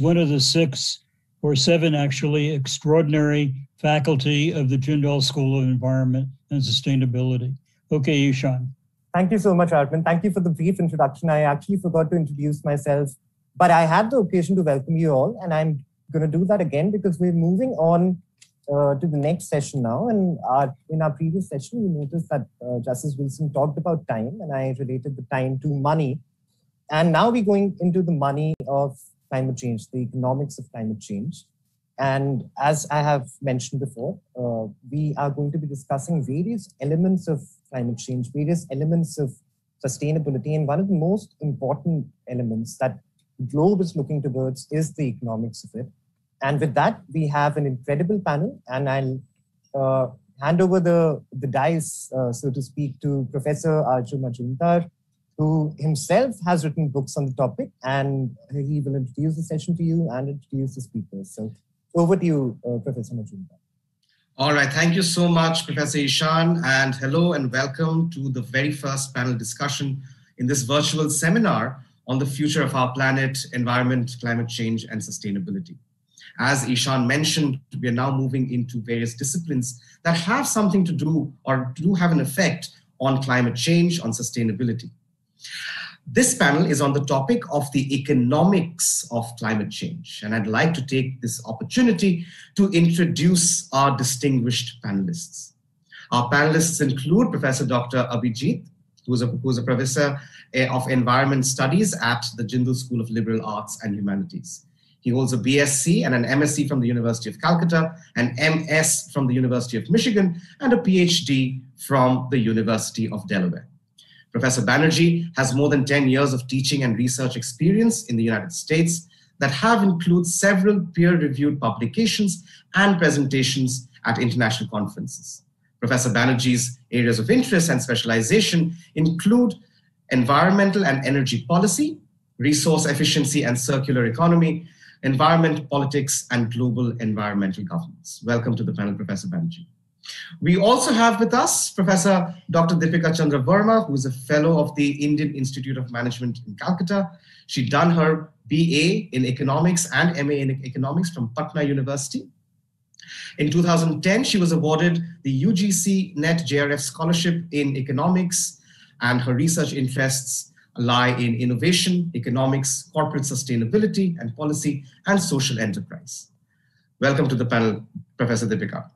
one of the six or seven actually extraordinary faculty of the Jindal School of Environment and Sustainability. Okay, Ishan. Thank you so much, Arpan. Thank you for the brief introduction. I actually forgot to introduce myself, but I had the occasion to welcome you all, and I'm going to do that again because we're moving on uh, to the next session now. And our, in our previous session, we noticed that uh, Justice Wilson talked about time, and I related the time to money. And now we're going into the money of climate change, the economics of climate change. And as I have mentioned before, uh, we are going to be discussing various elements of climate change, various elements of sustainability. And one of the most important elements that the globe is looking towards is the economics of it. And with that, we have an incredible panel, and I'll uh, hand over the, the dice, uh, so to speak, to Professor Arjya Majumdar, who himself has written books on the topic, and he will introduce the session to you and introduce the speakers. So over to you, uh, Professor Majumdar. All right, thank you so much, Professor Ishan, and hello and welcome to the very first panel discussion in this virtual seminar on the future of our planet, environment, climate change, and sustainability. As Ishan mentioned, we are now moving into various disciplines that have something to do or do have an effect on climate change, on sustainability. This panel is on the topic of the economics of climate change. And I'd like to take this opportunity to introduce our distinguished panelists. Our panelists include Professor Dr. Abhijeet, who's a, who's a professor eh, of environment studies at the Jindal School of Liberal Arts and Humanities. He holds a BSc and an MSc from the University of Calcutta, an MS from the University of Michigan, and a PhD from the University of Delaware. Professor Banerjee has more than 10 years of teaching and research experience in the United States that have included several peer-reviewed publications and presentations at international conferences. Professor Banerjee's areas of interest and specialization include environmental and energy policy, resource efficiency and circular economy, environment, politics, and global environmental governance. Welcome to the panel, Professor Banerjee. We also have with us Professor Dr. Deepika Chandra Verma, who is a fellow of the Indian Institute of Management in Calcutta. She done her BA in economics and MA in economics from Patna University. In 2010, she was awarded the UGC NET JRF Scholarship in Economics, and her research interests lie in innovation, economics, corporate sustainability and policy, and social enterprise. Welcome to the panel, Professor Deepika.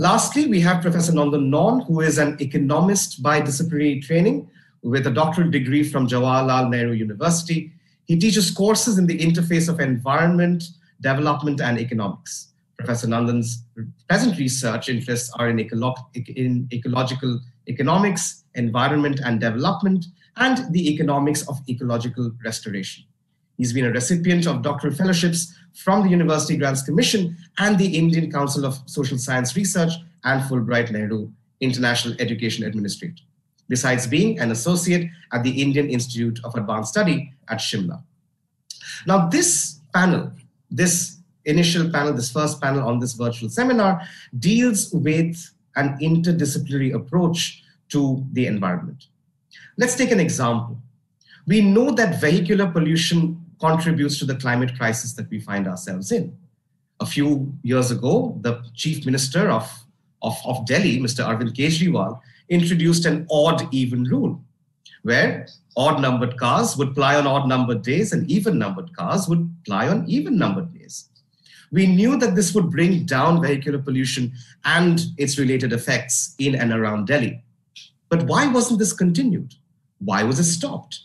Lastly, we have Professor Nandan Nawn, who is an economist by disciplinary training with a doctoral degree from Jawaharlal Nehru University. He teaches courses in the interface of environment, development, and economics. Professor Nandan's present research interests are in, in ecological economics, environment and development, and the economics of ecological restoration. He's been a recipient of doctoral fellowships from the University Grants Commission and the Indian Council of Social Science Research and Fulbright Nehru International Education Administrator, besides being an associate at the Indian Institute of Advanced Study at Shimla. Now, this panel, this initial panel, this first panel on this virtual seminar, deals with an interdisciplinary approach to the environment. Let's take an example. We know that vehicular pollution contributes to the climate crisis that we find ourselves in. A few years ago, the chief minister of, of, of Delhi, Mr. Arvind Kejriwal, introduced an odd even rule where odd numbered cars would ply on odd numbered days and even numbered cars would ply on even numbered days. We knew that this would bring down vehicular pollution and its related effects in and around Delhi. But why wasn't this continued? Why was it stopped?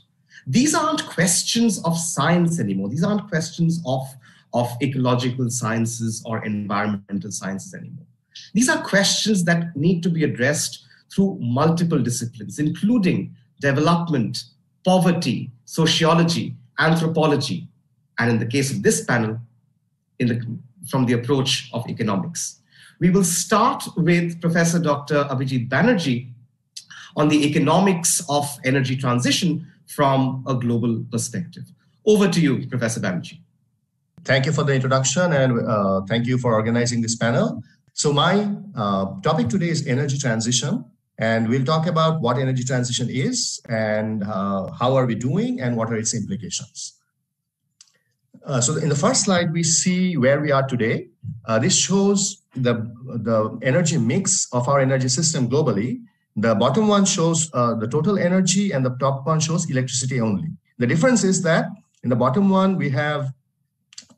These aren't questions of science anymore. These aren't questions of, of ecological sciences or environmental sciences anymore. These are questions that need to be addressed through multiple disciplines, including development, poverty, sociology, anthropology, and in the case of this panel, the, from the approach of economics. We will start with Professor Dr. Abhijeet Banerjee on the economics of energy transition, from a global perspective. Over to you, Professor Banerjee. Thank you for the introduction and uh, thank you for organizing this panel. So my uh, topic today is energy transition and we'll talk about what energy transition is and uh, how are we doing and what are its implications. Uh, so in the first slide, we see where we are today. Uh, this shows the, the energy mix of our energy system globally. The bottom one shows uh, the total energy and the top one shows electricity only. The difference is that in the bottom one, we have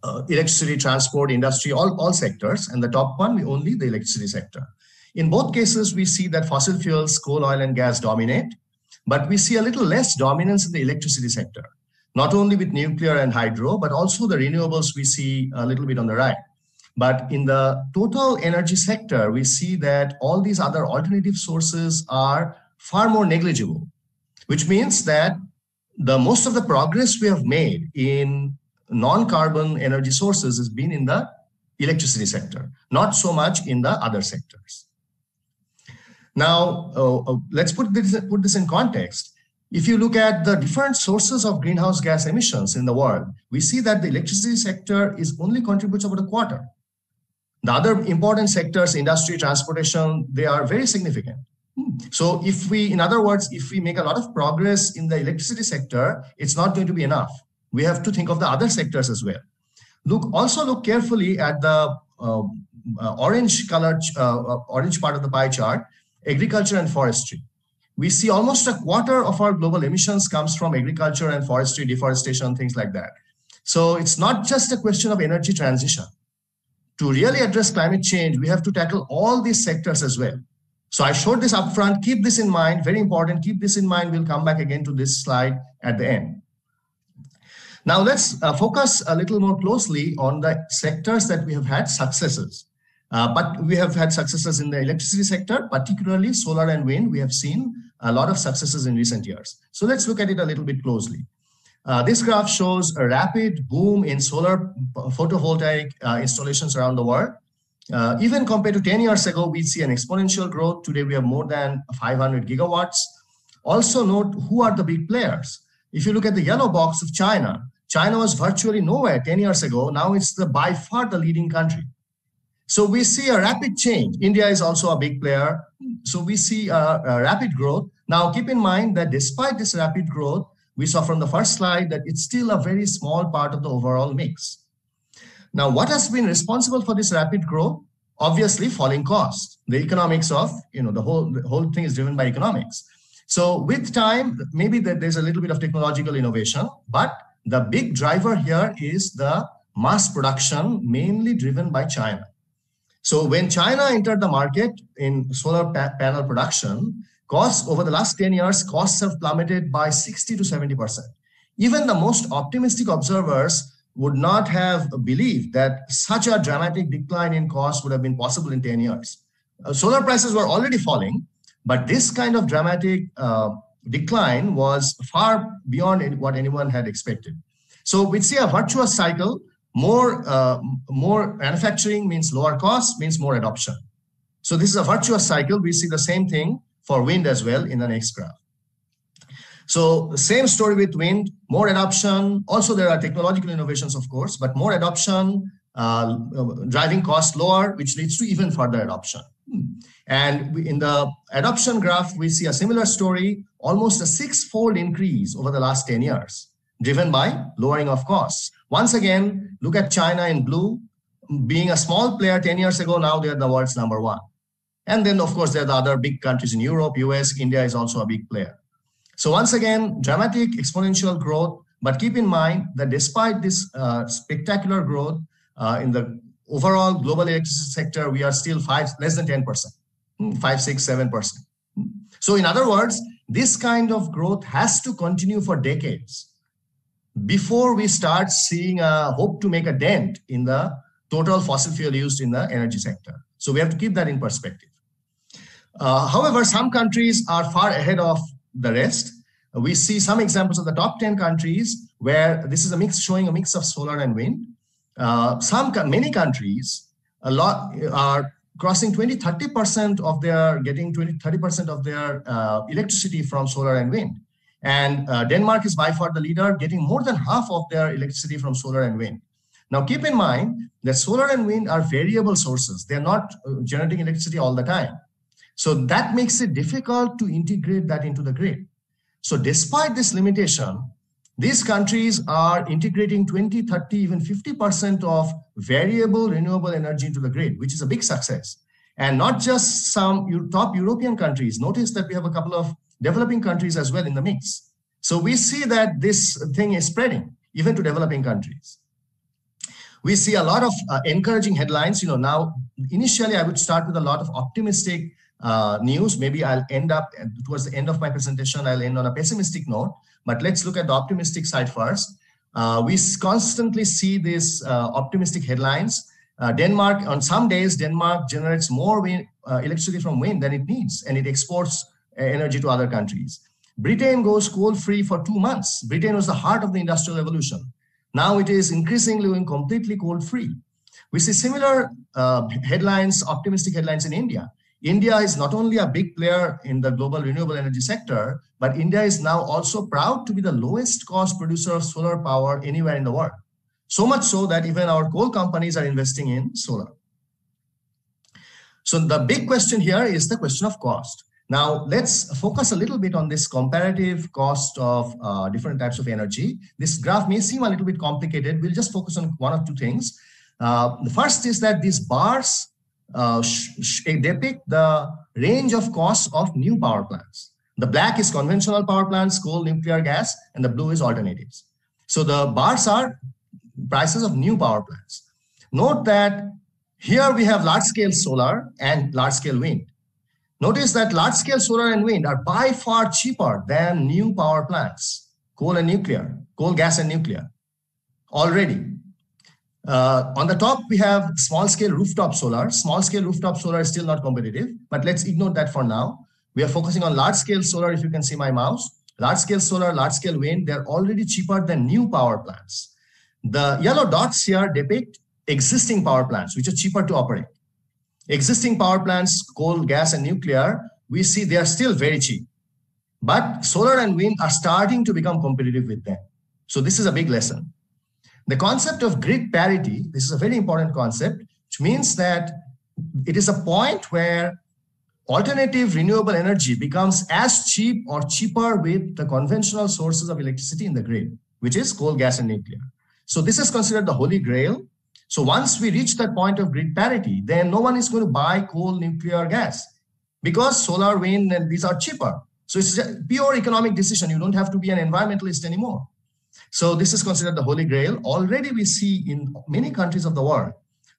uh, electricity, transport, industry, all, all sectors. And the top one, we only the electricity sector. In both cases, we see that fossil fuels, coal, oil, and gas dominate, but we see a little less dominance in the electricity sector, not only with nuclear and hydro, but also the renewables we see a little bit on the right. But in the total energy sector, we see that all these other alternative sources are far more negligible, which means that the most of the progress we have made in non-carbon energy sources has been in the electricity sector, not so much in the other sectors. Now, uh, uh, let's put this, put this in context. If you look at the different sources of greenhouse gas emissions in the world, we see that the electricity sector is only contributes about a quarter. The other important sectors, industry, transportation, they are very significant. So if we, in other words, if we make a lot of progress in the electricity sector, it's not going to be enough. We have to think of the other sectors as well. Look, also look carefully at the uh, uh, orange colored, uh, uh, orange part of the pie chart, agriculture and forestry. We see almost a quarter of our global emissions comes from agriculture and forestry, deforestation, things like that. So it's not just a question of energy transition. To really address climate change, we have to tackle all these sectors as well. So I showed this upfront. Keep this in mind. Very important. Keep this in mind. We'll come back again to this slide at the end. Now let's uh, focus a little more closely on the sectors that we have had successes. Uh, but we have had successes in the electricity sector, particularly solar and wind. We have seen a lot of successes in recent years. So let's look at it a little bit closely. Uh, this graph shows a rapid boom in solar photovoltaic uh, installations around the world. Uh, even compared to 10 years ago, we see an exponential growth. Today, we have more than 500 gigawatts. Also note who are the big players. If you look at the yellow box of China, China was virtually nowhere 10 years ago. Now it's the by far the leading country. So we see a rapid change. India is also a big player. So we see a, a rapid growth. Now keep in mind that despite this rapid growth, we saw from the first slide that it's still a very small part of the overall mix. Now, what has been responsible for this rapid growth? Obviously, falling costs. The economics of, you know, the whole, the whole thing is driven by economics. So with time, maybe there's a little bit of technological innovation, but the big driver here is the mass production, mainly driven by China. So when China entered the market in solar pa panel production, costs over the last 10 years, costs have plummeted by 60 to 70%. Even the most optimistic observers would not have believed that such a dramatic decline in cost would have been possible in 10 years. Uh, solar prices were already falling, but this kind of dramatic uh, decline was far beyond what anyone had expected. So we see a virtuous cycle. More, uh, more manufacturing means lower cost, means more adoption. So this is a virtuous cycle. We see the same thing for wind as well in the next graph. So same story with wind, more adoption. Also, there are technological innovations, of course, but more adoption, uh, driving cost lower, which leads to even further adoption. And in the adoption graph, we see a similar story, almost a six-fold increase over the last 10 years, driven by lowering of costs. Once again, look at China in blue, being a small player 10 years ago, now they're the world's number one. And then, of course, there are the other big countries in Europe, US, India is also a big player. So once again, dramatic exponential growth, but keep in mind that despite this uh, spectacular growth uh, in the overall global electricity sector, we are still five, less than 10%, hmm, five, six, seven percent So in other words, this kind of growth has to continue for decades before we start seeing a hope to make a dent in the total fossil fuel used in the energy sector. So we have to keep that in perspective. Uh, however, some countries are far ahead of the rest. We see some examples of the top 10 countries where this is a mix showing a mix of solar and wind. Uh, some many countries a lot are crossing 20 30% of their getting 20 30% of their uh, electricity from solar and wind and uh, denmark is by far the leader getting more than half of their electricity from solar and wind now keep in mind that solar and wind are variable sources they're not uh, generating electricity all the time so that makes it difficult to integrate that into the grid. So despite this limitation, These countries are integrating 20, 30, even 50% of variable renewable energy into the grid, which is a big success. And not just some top European countries. Notice that we have a couple of developing countries as well in the mix. So we see that this thing is spreading even to developing countries. We see a lot of uh, encouraging headlines. You know, now initially I would start with a lot of optimistic uh, news. Maybe I'll end up towards the end of my presentation, I'll end on a pessimistic note. But let's look at the optimistic side first. Uh, we constantly see these uh, optimistic headlines. Uh, Denmark, on some days, Denmark generates more wind, uh, electricity from wind than it needs, and it exports uh, energy to other countries. Britain goes coal-free for two months. Britain was the heart of the industrial revolution. Now it is increasingly going completely coal-free. We see similar headlines, optimistic headlines in India. India is not only a big player in the global renewable energy sector, but India is now also proud to be the lowest cost producer of solar power anywhere in the world. So much so that even our coal companies are investing in solar. So the big question here is the question of cost. Now let's focus a little bit on this comparative cost of uh, different types of energy. This graph may seem a little bit complicated. We'll just focus on one or two things. Uh, the first is that these bars uh, depict the range of costs of new power plants. The black is conventional power plants, coal, nuclear, gas, and the blue is alternatives. So the bars are prices of new power plants. Note that here we have large scale solar and large scale wind. Notice that large scale solar and wind are by far cheaper than new power plants, coal and nuclear, coal, gas, and nuclear already. Uh, on the top, we have small scale rooftop solar. Small scale rooftop solar is still not competitive, but let's ignore that for now. We are focusing on large scale solar, if you can see my mouse. Large scale solar, large scale wind, they're already cheaper than new power plants. The yellow dots here depict existing power plants, which are cheaper to operate. Existing power plants, coal, gas, and nuclear, we see they are still very cheap. But solar and wind are starting to become competitive with them. So this is a big lesson. The concept of grid parity, this is a very important concept, which means that it is a point where alternative renewable energy becomes as cheap or cheaper with the conventional sources of electricity in the grid, which is coal, gas, and nuclear. So this is considered the holy grail. So once we reach that point of grid parity, then no one is going to buy coal, nuclear, gas because solar, wind, and these are cheaper. So it's a pure economic decision. You don't have to be an environmentalist anymore. So this is considered the holy grail. Already we see in many countries of the world,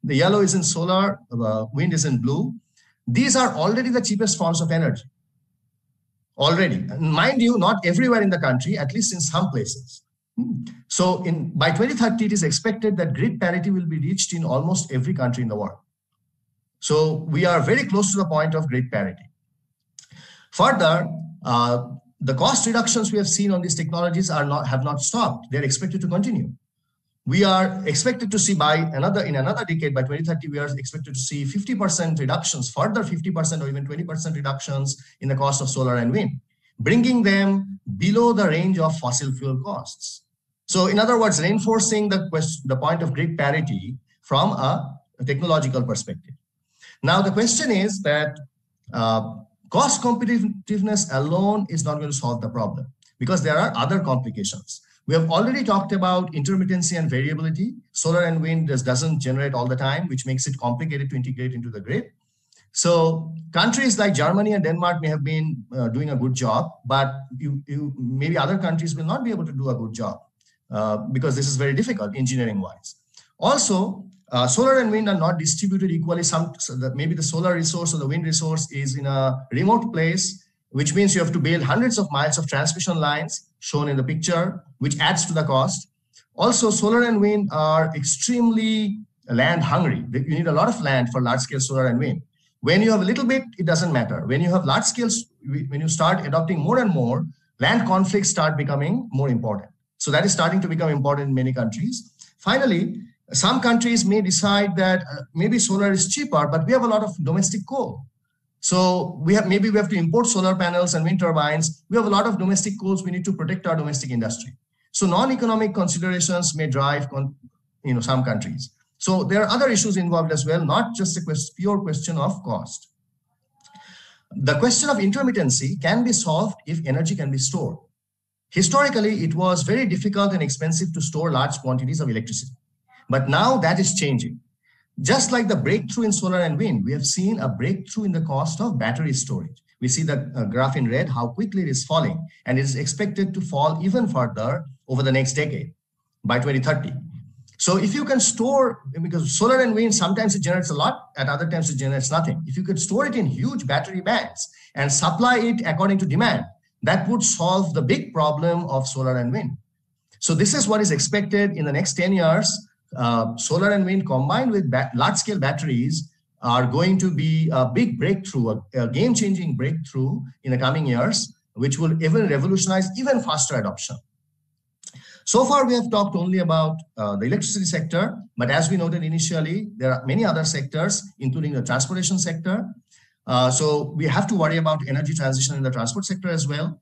the yellow is in solar, the wind is in blue. These are already the cheapest forms of energy. Already. Mind you, not everywhere in the country, at least in some places. So in by 2030, it is expected that grid parity will be reached in almost every country in the world. So we are very close to the point of grid parity. Further, uh, the cost reductions we have seen on these technologies are not have not stopped. They're expected to continue. We are expected to see by another in another decade, by 2030, we are expected to see 50% reductions, further 50% or even 20% reductions in the cost of solar and wind, bringing them below the range of fossil fuel costs. So in other words, reinforcing the, question, the point of grid parity from a, technological perspective. Now, the question is that uh, Cost competitiveness alone is not going to solve the problem because there are other complications. We have already talked about intermittency and variability. Solar and wind just doesn't generate all the time, which makes it complicated to integrate into the grid. So countries like Germany and Denmark may have been uh, doing a good job, but you, you, maybe other countries will not be able to do a good job uh, because this is very difficult engineering wise. Also, uh, solar and wind are not distributed equally. Some so maybe the solar resource or the wind resource is in a remote place, which means you have to build hundreds of miles of transmission lines shown in the picture, which adds to the cost. Also, solar and wind are extremely land hungry. You need a lot of land for large scale solar and wind. When you have a little bit, it doesn't matter. When you have large scales, when you start adopting more and more, land conflicts start becoming more important. So that is starting to become important in many countries. Finally, some countries may decide that uh, maybe solar is cheaper, but we have a lot of domestic coal. So we have maybe we have to import solar panels and wind turbines. We have a lot of domestic coals. We need to protect our domestic industry. So non-economic considerations may drive you know some countries. So there are other issues involved as well, not just a quest, pure question of cost. The question of intermittency can be solved if energy can be stored. Historically, it was very difficult and expensive to store large quantities of electricity. But now that is changing. Just like the breakthrough in solar and wind, we have seen a breakthrough in the cost of battery storage. We see the uh, graph in red, how quickly it is falling, and it is expected to fall even further over the next decade by 2030. So if you can store, because solar and wind, sometimes it generates a lot, at other times it generates nothing. If you could store it in huge battery banks and supply it according to demand, that would solve the big problem of solar and wind. So this is what is expected in the next 10 years. Uh, solar and wind combined with large-scale batteries are going to be a big breakthrough, a, a game-changing breakthrough in the coming years, which will even revolutionize even faster adoption. So far, we have talked only about uh, the electricity sector, but as we noted initially, there are many other sectors, including the transportation sector. Uh, so we have to worry about energy transition in the transport sector as well.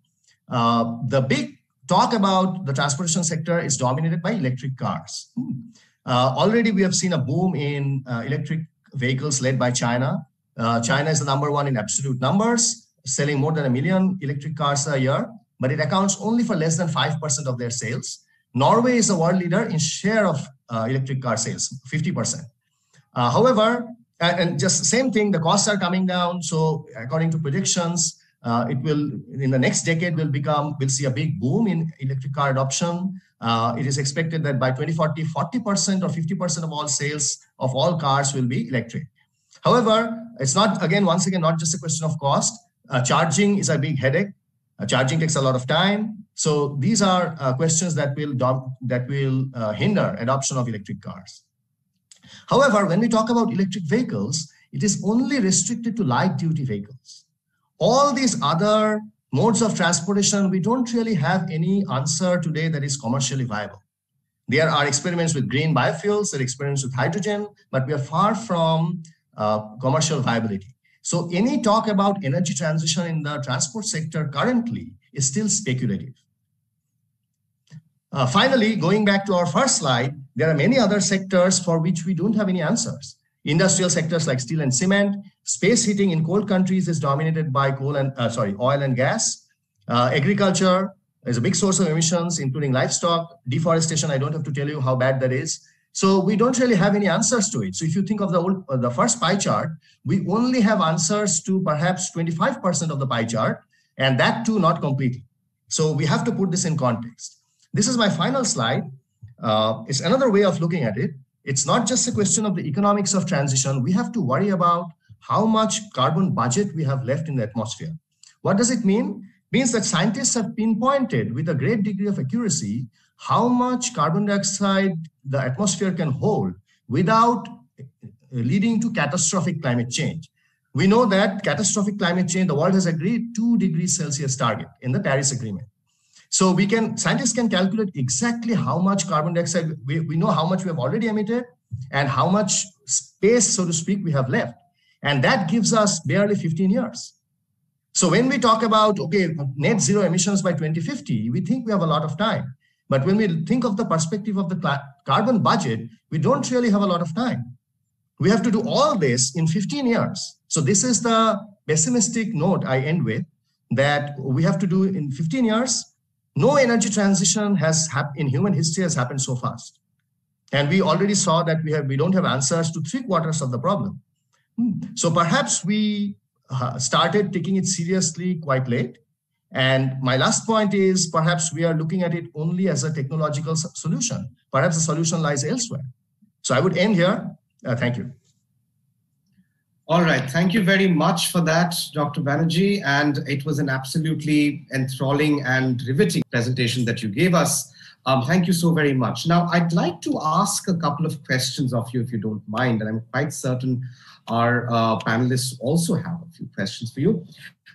Uh, the big talk about the transportation sector is dominated by electric cars. Hmm. Uh, already we have seen a boom in uh, electric vehicles led by China. Uh, China is the number one in absolute numbers, selling more than a million electric cars a year, but it accounts only for less than 5% of their sales. Norway is the world leader in share of electric car sales, 50%. Uh, however, and just same thing, the costs are coming down. So according to predictions, it will in the next decade will become we'll see a big boom in electric car adoption. Uh, it is expected that by 2040, 40% or 50% of all sales of all cars will be electric. However, it's not again once again not just a question of cost. Uh, charging is a big headache. Uh, charging takes a lot of time. So these are uh, questions that will that will uh, hinder adoption of electric cars. However, when we talk about electric vehicles, it is only restricted to light duty vehicles. All these other modes of transportation, we don't really have any answer today that is commercially viable. There are experiments with green biofuels, there are experiments with hydrogen, but we are far from uh, commercial viability. So any talk about energy transition in the transport sector currently is still speculative. Uh, finally, going back to our first slide, there are many other sectors for which we don't have any answers. Industrial sectors like steel and cement, space heating in cold countries is dominated by coal and uh, sorry, oil and gas. Uh, agriculture is a big source of emissions, including livestock. Deforestation, I don't have to tell you how bad that is. So we don't really have any answers to it. So if you think of the old, uh, the first pie chart, we only have answers to perhaps 25% of the pie chart, and that too not completely. So we have to put this in context. This is my final slide. Uh, it's another way of looking at it. It's not just a question of the economics of transition. We have to worry about how much carbon budget we have left in the atmosphere. What does it mean? Means that scientists have pinpointed with a great degree of accuracy how much carbon dioxide the atmosphere can hold without leading to catastrophic climate change. We know that catastrophic climate change, the world has agreed 2 degrees Celsius target in the Paris Agreement. So we can, scientists can calculate exactly how much carbon dioxide, we, we know how much we have already emitted and how much space, so to speak, we have left. And that gives us barely 15 years. So when we talk about, okay, net zero emissions by 2050, we think we have a lot of time. But when we think of the perspective of the carbon budget, we don't really have a lot of time. We have to do all this in 15 years. So this is the pessimistic note I end with that we have to do in 15 years no energy transition has happened in human history has happened so fast. And we already saw that we have we don't have answers to three quarters of the problem. Hmm. So perhaps we uh, started taking it seriously quite late. And my last point is perhaps we are looking at it only as a technological solution. Perhaps the solution lies elsewhere. So I would end here. Uh, thank you. All right. Thank you very much for that, Dr. Banerjee. And it was an absolutely enthralling and riveting presentation that you gave us. Um, thank you so very much. Now, I'd like to ask a couple of questions of you, if you don't mind. And I'm quite certain our uh, panelists also have a few questions for you.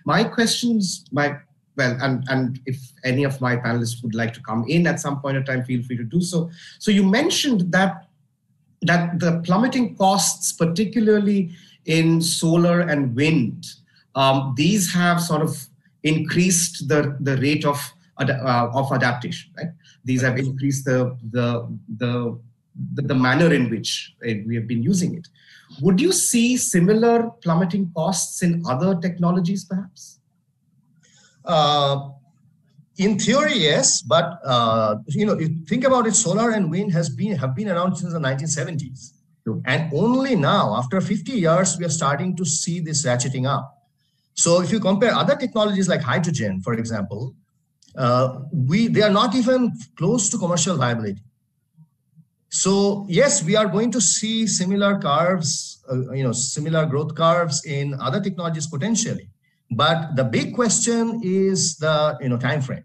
My questions, my well, and, and if any of my panelists would like to come in at some point in time, feel free to do so. So you mentioned that that the plummeting costs, particularly in solar and wind, um, these have sort of increased the, the rate of, uh, of adaptation, right? These have increased the, the, the, the, manner in which uh, we have been using it. Would you see similar plummeting costs in other technologies, perhaps? Uh, in theory, yes, but uh, you know, you think about it, solar and wind has been have been around since the 1970s, and only now, after 50 years, we are starting to see this ratcheting up. So, if you compare other technologies like hydrogen, for example, uh, we they are not even close to commercial viability. So, yes, we are going to see similar curves, uh, you know, similar growth curves in other technologies potentially. But the big question is the you know time frame.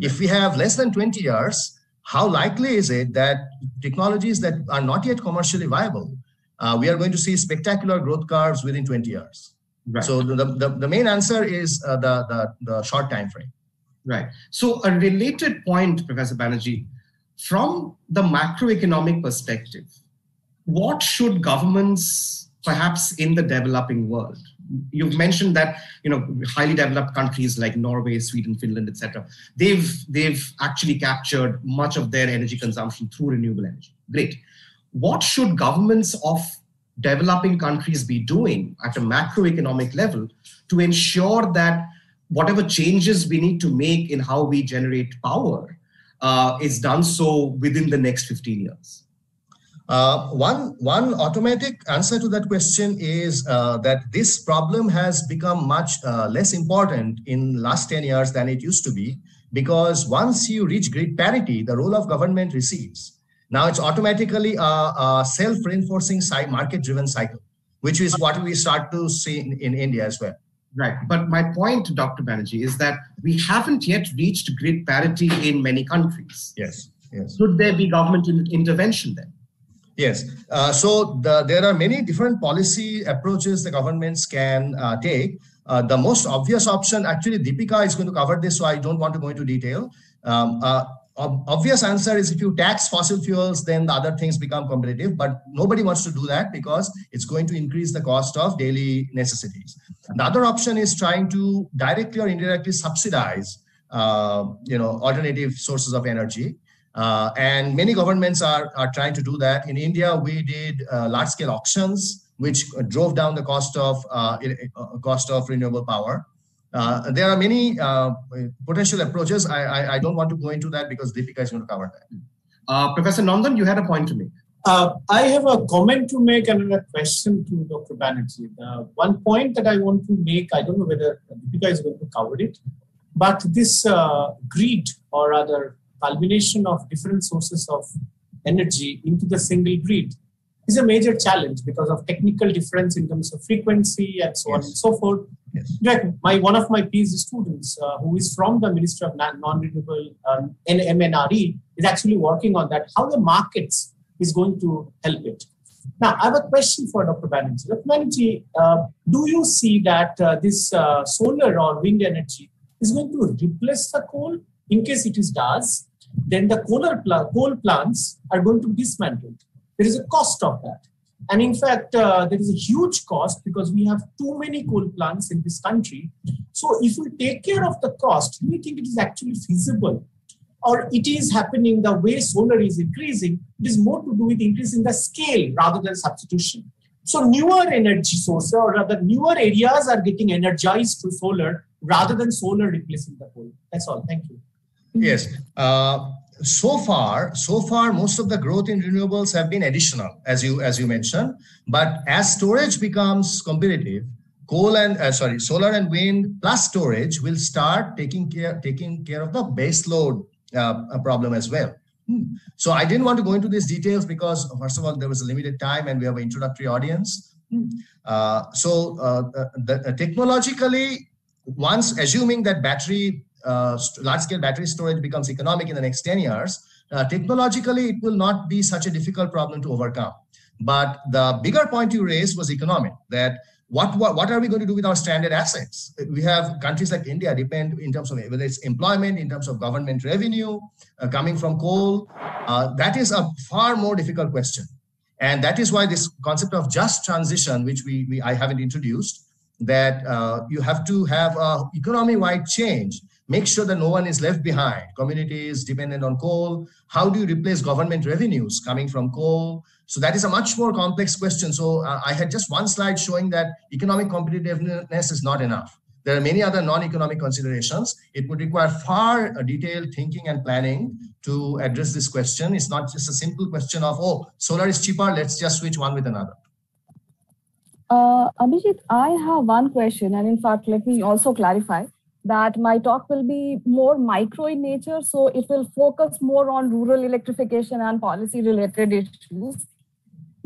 If we have less than 20 years, how likely is it that technologies that are not yet commercially viable, uh, we are going to see spectacular growth curves within 20 years? Right. So the, the, the main answer is uh, the, the, the short time frame. Right. So a related point, Professor Banerjee, from the macroeconomic perspective, what should governments, perhaps in the developing world, you've mentioned that you know highly developed countries like Norway, Sweden, Finland, etc. They've they've actually captured much of their energy consumption through renewable energy. Great. What should governments of developing countries be doing at a macroeconomic level to ensure that whatever changes we need to make in how we generate power uh, is done so within the next 15 years? Uh, one, one automatic answer to that question is uh, that this problem has become much uh, less important in last 10 years than it used to be because once you reach grid parity, the role of government recedes. Now it's automatically a, a self-reinforcing market-driven cycle, which is what we start to see in, in India as well. Right. But my point, Dr. Banerjee, is that we haven't yet reached grid parity in many countries. Yes. Yes. Should there be government intervention then? Yes. Uh, so the, there are many different policy approaches the governments can uh, take. Uh, the most obvious option, actually, Deepika is going to cover this, so I don't want to go into detail. Um, uh, ob obvious answer is if you tax fossil fuels, then the other things become competitive, but nobody wants to do that because it's going to increase the cost of daily necessities. The other option is trying to directly or indirectly subsidize, uh, you know, alternative sources of energy. Uh, and many governments are, are trying to do that. In India, we did uh, large scale auctions, which drove down the cost of uh, uh cost of renewable power. Uh, there are many uh, potential approaches. I, I, I, don't want to go into that because Deepika is going to cover that. Professor Nandan, you had a point to make. I have a comment to make and a question to Dr. Banerjee. one point that I want to make, I don't know whether Deepika is going to cover it, but this greed or rather culmination of different sources of energy into the single grid is a major challenge because of technical difference in terms of frequency and so yes. on and so forth. Yes. Fact, my one of my PhD students, uh, who is from the Ministry of Non-Renewable um, MNRE, is actually working on that. How the markets is going to help it. Now, I have a question for Dr. Banerjee. Dr. Banerjee, uh, do you see that uh, this uh, solar or wind energy is going to replace the coal? In case it is does, then the coal, coal plants are going to be dismantled. There is a cost of that. And in fact, uh, there is a huge cost because we have too many coal plants in this country. So, if we take care of the cost, do you think it is actually feasible? Or it is happening the way solar is increasing, it is more to do with increasing the scale rather than substitution. So, newer energy sources, or rather, newer areas are getting energized through solar rather than solar replacing the coal. That's all. Thank you. Yes. Uh, so far, so far, most of the growth in renewables have been additional, as you as you mentioned. But as storage becomes competitive, coal and uh, sorry, solar and wind plus storage will start taking care taking care of the base load uh, problem as well. Hmm. So I didn't want to go into these details because first of all, there was a limited time and we have an introductory audience. Hmm. Uh, so uh, the, the, technologically, once assuming that battery uh, large scale battery storage becomes economic in the next 10 years, uh, technologically, it will not be such a difficult problem to overcome. But the bigger point you raised was economic, that what, what, what are we going to do with our stranded assets? We have countries like India depend in terms of whether it's employment, in terms of government revenue uh, coming from coal. Uh, that is a far more difficult question. And that is why this concept of just transition, which we, we I haven't introduced, that uh, you have to have a economy-wide change make sure that no one is left behind. Communities dependent on coal. How do you replace government revenues coming from coal? So that is a much more complex question. So uh, I had just one slide showing that economic competitiveness is not enough. There are many other non-economic considerations. It would require far detailed thinking and planning to address this question. It's not just a simple question of, oh, solar is cheaper, let's just switch one with another. Uh, Abhijeet, I have one question, and in fact, let me also clarify that my talk will be more micro in nature, so it will focus more on rural electrification and policy related issues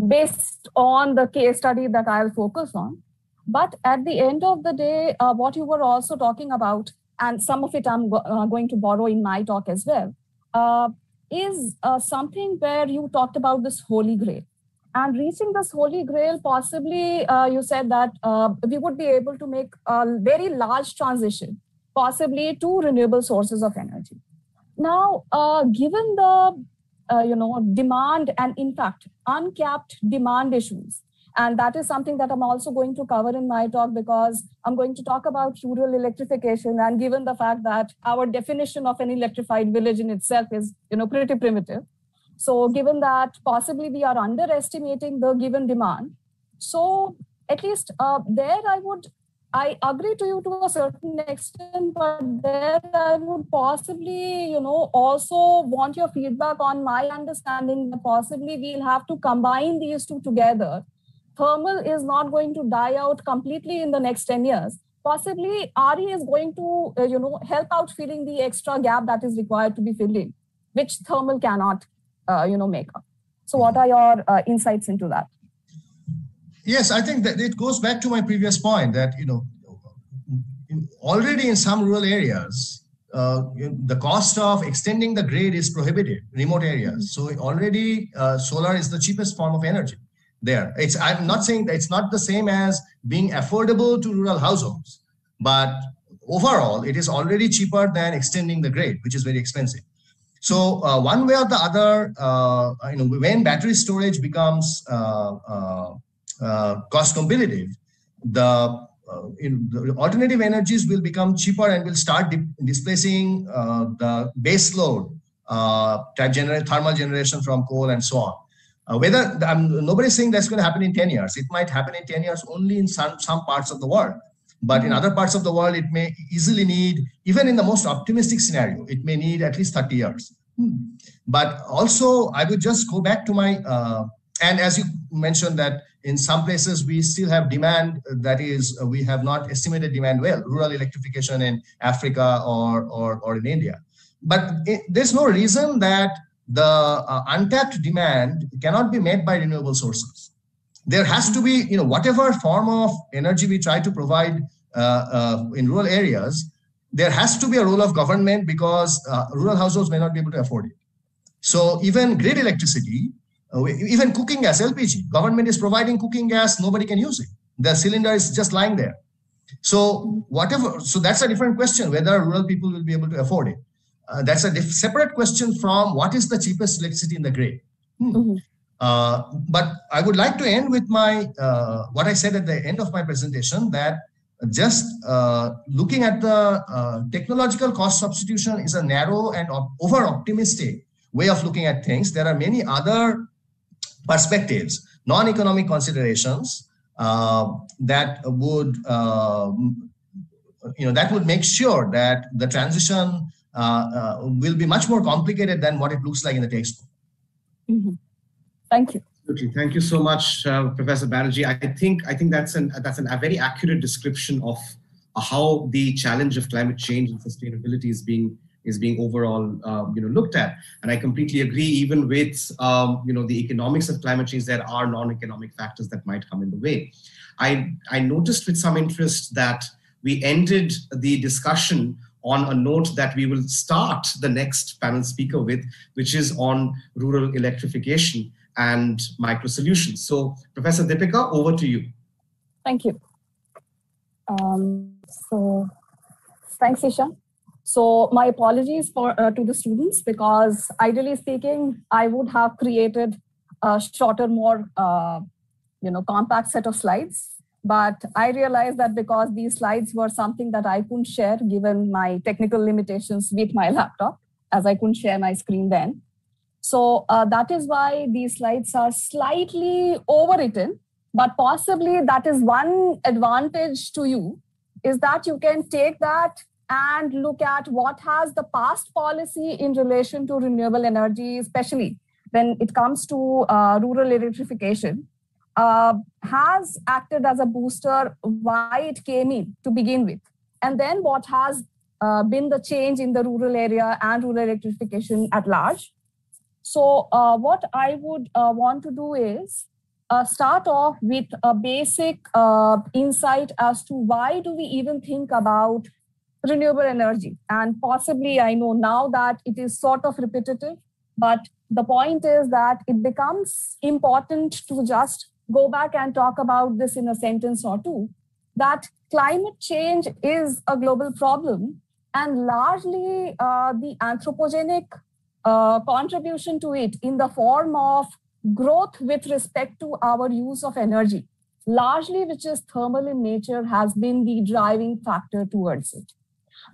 based on the case study that I'll focus on. But at the end of the day, uh, what you were also talking about, and some of it I'm go- uh, going to borrow in my talk as well, uh, is uh, something where you talked about this holy grail. And reaching this holy grail, possibly uh, you said that uh, we would be able to make a very large transition, possibly to renewable sources of energy. Now, given the you know demand and in fact uncapped demand issues and that is something that I'm also going to cover in my talk because I'm going to talk about rural electrification. And given the fact that our definition of an electrified village in itself is, you know, pretty primitive. So given that possibly we are underestimating the given demand. So at least uh, there I would I agree to you to a certain extent, but there I would possibly, you know, also want your feedback on my understanding that possibly we'll have to combine these two together. Thermal is not going to die out completely in the next 10 years. Possibly RE is going to uh, you know help out filling the extra gap that is required to be filled in which thermal cannot uh, you know make up. So what are your uh, insights into that yes i think that it goes back to my previous point that you know already in some rural areas uh, the cost of extending the grid is prohibited remote areas so already uh, solar is the cheapest form of energy there. It's I'm not saying that it's not the same as being affordable to rural households, but overall it is already cheaper than extending the grid, which is very expensive. So uh, one way or the other, uh, you know, when battery storage becomes uh, uh, uh cost competitive, the, in, the alternative energies will become cheaper and will start di displacing the base load, gener thermal generation from coal and so on. Uh, whether um, nobody's saying that's going to happen in 10 years. It might happen in 10 years only in some, some parts of the world. But in mm-hmm. other parts of the world, it may easily need, even in the most optimistic scenario, it may need at least 30 years. Hmm. But also, I would just go back to my, uh, and as you mentioned that in some places we still have demand that is, uh, we have not estimated demand well, rural electrification in Africa or, or, or in India. But it, there's no reason that the uh, untapped demand cannot be met by renewable sources. There has to be, you know, whatever form of energy we try to provide uh, uh, in rural areas, there has to be a role of government because uh, rural households may not be able to afford it. So even grid electricity, uh, even cooking gas, LPG, government is providing cooking gas, nobody can use it. The cylinder is just lying there. So whatever, so that's a different question whether rural people will be able to afford it uh, that's a separate question from what is the cheapest electricity in the grid. Hmm. Mm-hmm. Uh, but I would like to end with my uh, what I said at the end of my presentation that just uh, looking at the uh, technological cost substitution is a narrow and op- over optimistic way of looking at things. There are many other perspectives, non-economic considerations uh, that would you know that would make sure that the transition uh, uh, will be much more complicated than what it looks like in the textbook. Mm-hmm. Thank you. Absolutely. Thank you so much, uh, Professor Banerjee. I think I think that's an that's an, a very accurate description of how the challenge of climate change and sustainability is being is being overall uh, you know looked at and i completely agree even with um, you know the economics of climate change there are non-economic factors that might come in the way i i noticed with some interest that we ended the discussion on a note that we will start the next panel speaker with, which is on rural electrification and micro solutions. So, Professor Deepika, over to you. Thank you. Um, so, thanks, Isha. So, my apologies for uh, to the students because, ideally speaking, I would have created a shorter, more uh, you know compact set of slides but I realized that because these slides were something that I couldn't share given my technical limitations with my laptop, as I couldn't share my screen then. So uh, that is why these slides are slightly overwritten, but possibly that is one advantage to you is that you can take that and look at what has the past policy in relation to renewable energy, especially when it comes to uh, rural electrification, uh, has acted as a booster, why it came in to begin with, and then what has uh, been the change in the rural area and rural electrification at large. So, uh, what I would uh, want to do is uh, start off with a basic insight as to why do we even think about renewable energy and possibly i know now that it is sort of repetitive but the point is that it becomes important to just go back and talk about this in a sentence or two that climate change is a global problem and largely uh, the anthropogenic uh, contribution to it in the form of growth with respect to our use of energy, largely which is thermal in nature, has been the driving factor towards it.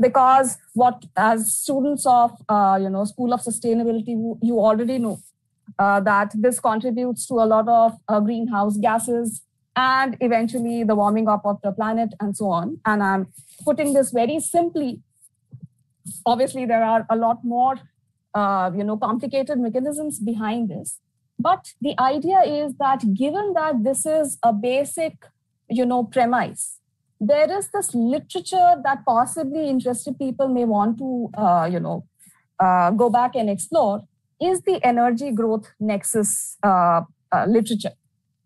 Because what, as students of, uh, you know, School of Sustainability, you already know uh, that this contributes to a lot of uh, greenhouse gases and eventually the warming up of the planet and so on. And I'm putting this very simply. Obviously, there are a lot more, uh, you know, complicated mechanisms behind this. But the idea is that given that this is a basic, you know, premise, there is this literature that possibly interested people may want to, uh, you know, uh, go back and explore is the energy growth nexus uh, uh literature,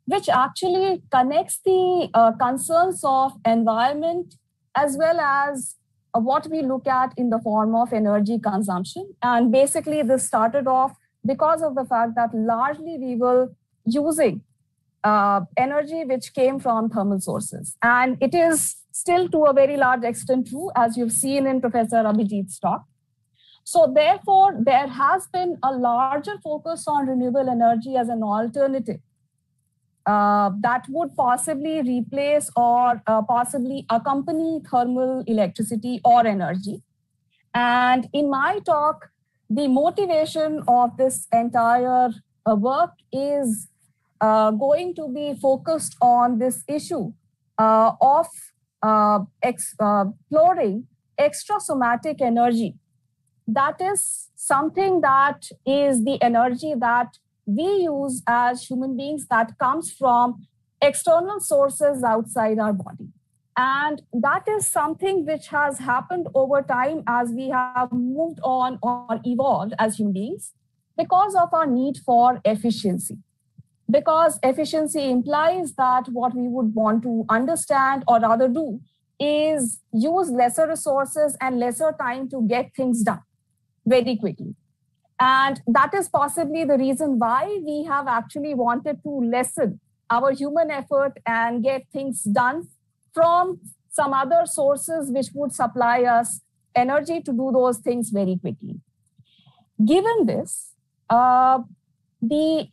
which actually connects the uh, concerns of environment as well as uh, what we look at in the form of energy consumption. And basically, this started off because of the fact that largely we were using uh, energy which came from thermal sources. And it is still to a very large extent true, as you've seen in Professor Abhijeet's talk. So, therefore, there has been a larger focus on renewable energy as an alternative uh, that would possibly replace or uh, possibly accompany thermal electricity or energy. And in my talk, the motivation of this entire uh, work is uh, going to be focused on this issue uh, of uh, exploring extrasomatic energy. That is something that is the energy that we use as human beings that comes from external sources outside our body. And that is something which has happened over time as we have moved on or evolved as human beings because of our need for efficiency. Because efficiency implies that what we would want to understand or rather do is use lesser resources and lesser time to get things done very quickly. And that is possibly the reason why we have actually wanted to lessen our human effort and get things done from some other sources which would supply us energy to do those things very quickly. Given this, uh, the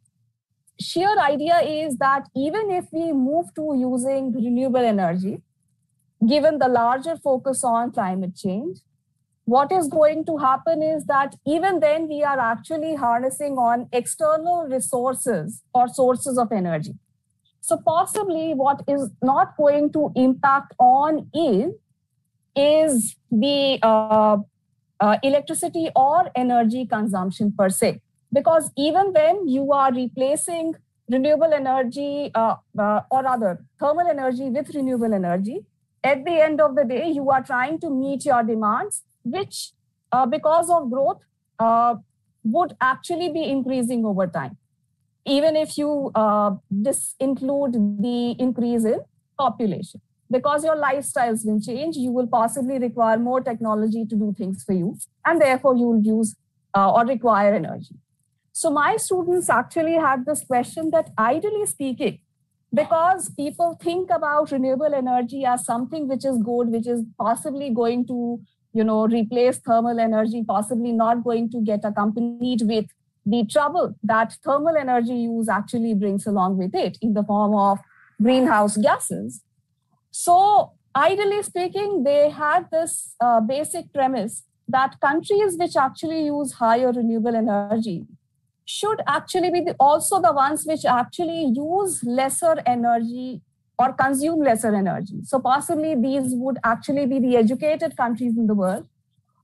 sheer idea is that even if we move to using renewable energy, given the larger focus on climate change, what is going to happen is that even then we are actually harnessing on external resources or sources of energy. So possibly what is not going to impact on is, is the uh, uh, electricity or energy consumption per se. Because even when you are replacing renewable energy uh, uh or rather thermal energy with renewable energy, at the end of the day, you are trying to meet your demands, which uh, because of growth uh, would actually be increasing over time even if you uh, dis- include the increase in population. Because your lifestyles will change, you will possibly require more technology to do things for you, and therefore you will use uh, or require energy. So, my students actually had this question that ideally speaking, because people think about renewable energy as something which is good, which is possibly going to you know replace thermal energy possibly not going to get accompanied with the trouble that thermal energy use actually brings along with it in the form of greenhouse gases. So, ideally speaking, they had this uh, basic premise that countries which actually use higher renewable energy should actually be the, also the ones which actually use lesser energy or consume lesser energy. So possibly these would actually be the educated countries in the world,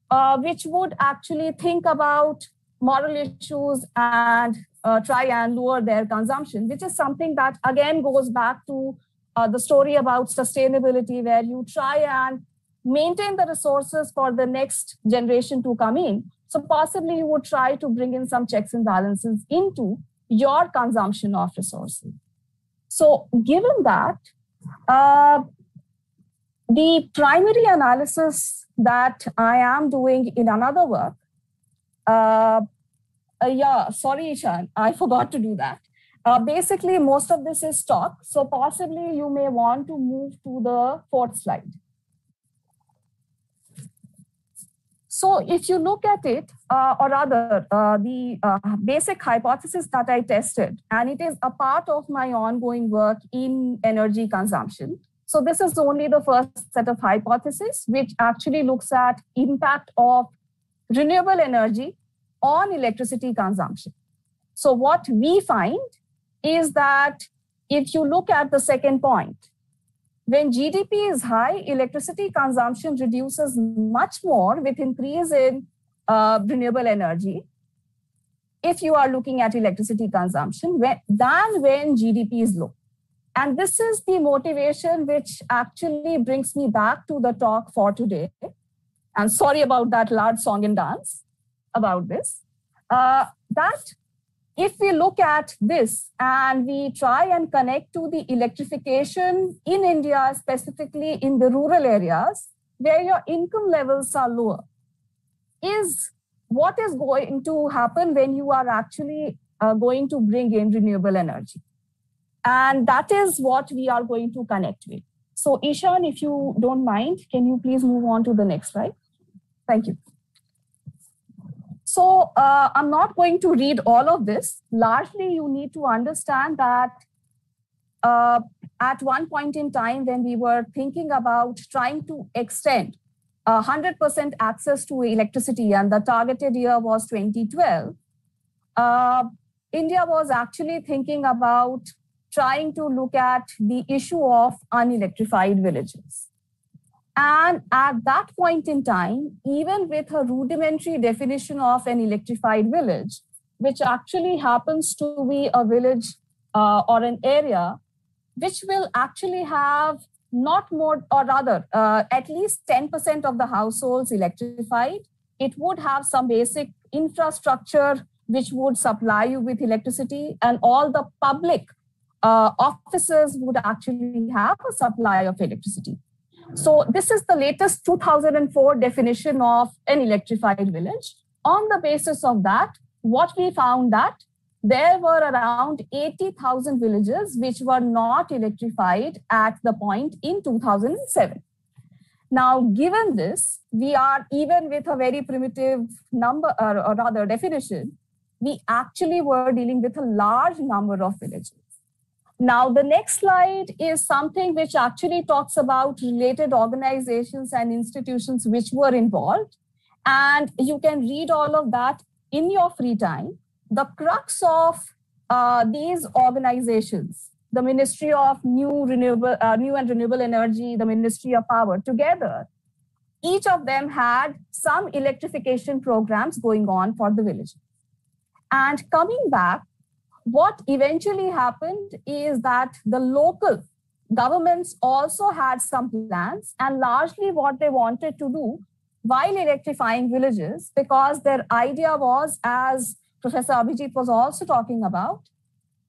uh, which would actually think about moral issues and uh, try and lower their consumption, which is something that again goes back to uh, the story about sustainability, where you try and maintain the resources for the next generation to come in. So possibly you would try to bring in some checks and balances into your consumption of resources. So given that, uh, the primary analysis that I am doing in another work, uh, uh, yeah, sorry, Ishan, I forgot to do that. Uh, basically, most of this is stock. So possibly you may want to move to the fourth slide. So if you look at it, uh, or rather uh, the uh, basic hypothesis that I tested, and it is a part of my ongoing work in energy consumption. So this is only the first set of hypotheses, which actually looks at impact of renewable energy on electricity consumption. So what we find is that if you look at the second point, when GDP is high, electricity consumption reduces much more with increase in uh, renewable energy. If you are looking at electricity consumption, when, than when GDP is low. And this is the motivation which actually brings me back to the talk for today. And sorry about that large song and dance about this. Uh, that if we look at this and we try and connect to the electrification in India, specifically in the rural areas where your income levels are lower, is what is going to happen when you are actually uh, going to bring in renewable energy. And that is what we are going to connect with. So, Ishan, if you don't mind, can you please move on to the next slide? Thank you. So uh, I'm not going to read all of this. Largely, you need to understand that uh, at one point in time, when we were thinking about trying to extend 100% access to electricity, and the targeted year was 2012, uh, India was actually thinking about trying to look at the issue of unelectrified villages. And at that point in time, even with a rudimentary definition of an electrified village, which actually happens to be a village uh, or an area which will actually have not more, or rather, uh, at least 10% of the households electrified. It would have some basic infrastructure which would supply you with electricity, and all the public uh, offices would actually have a supply of electricity. So this is the latest 2004 definition of an electrified village. On the basis of that, what we found that there were around 80,000 villages which were not electrified at the point in 2007. Now, given this, we are even with a very primitive number or, or rather definition, we actually were dealing with a large number of villages. Now, the next slide is something which actually talks about related organizations and institutions which were involved. And you can read all of that in your free time. The crux of uh, these organizations, the Ministry of New Renewable, uh, New and Renewable Energy, the Ministry of Power, together, each of them had some electrification programs going on for the village. And coming back, what eventually happened is that the local governments also had some plans and largely what they wanted to do while electrifying villages because their idea was as professor abhijeet was also talking about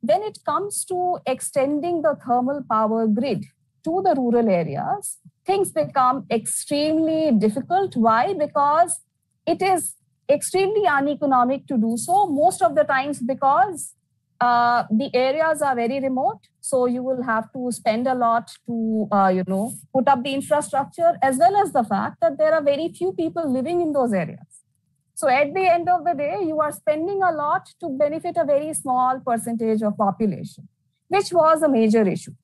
when it comes to extending the thermal power grid to the rural areas things become extremely difficult. Why? Because it is extremely uneconomic to do so. Most of the times because uh, the areas are very remote so you will have to spend a lot to uh, you know put up the infrastructure as well as the fact that there are very few people living in those areas. So at the end of the day you are spending a lot to benefit a very small percentage of population which was a major issue.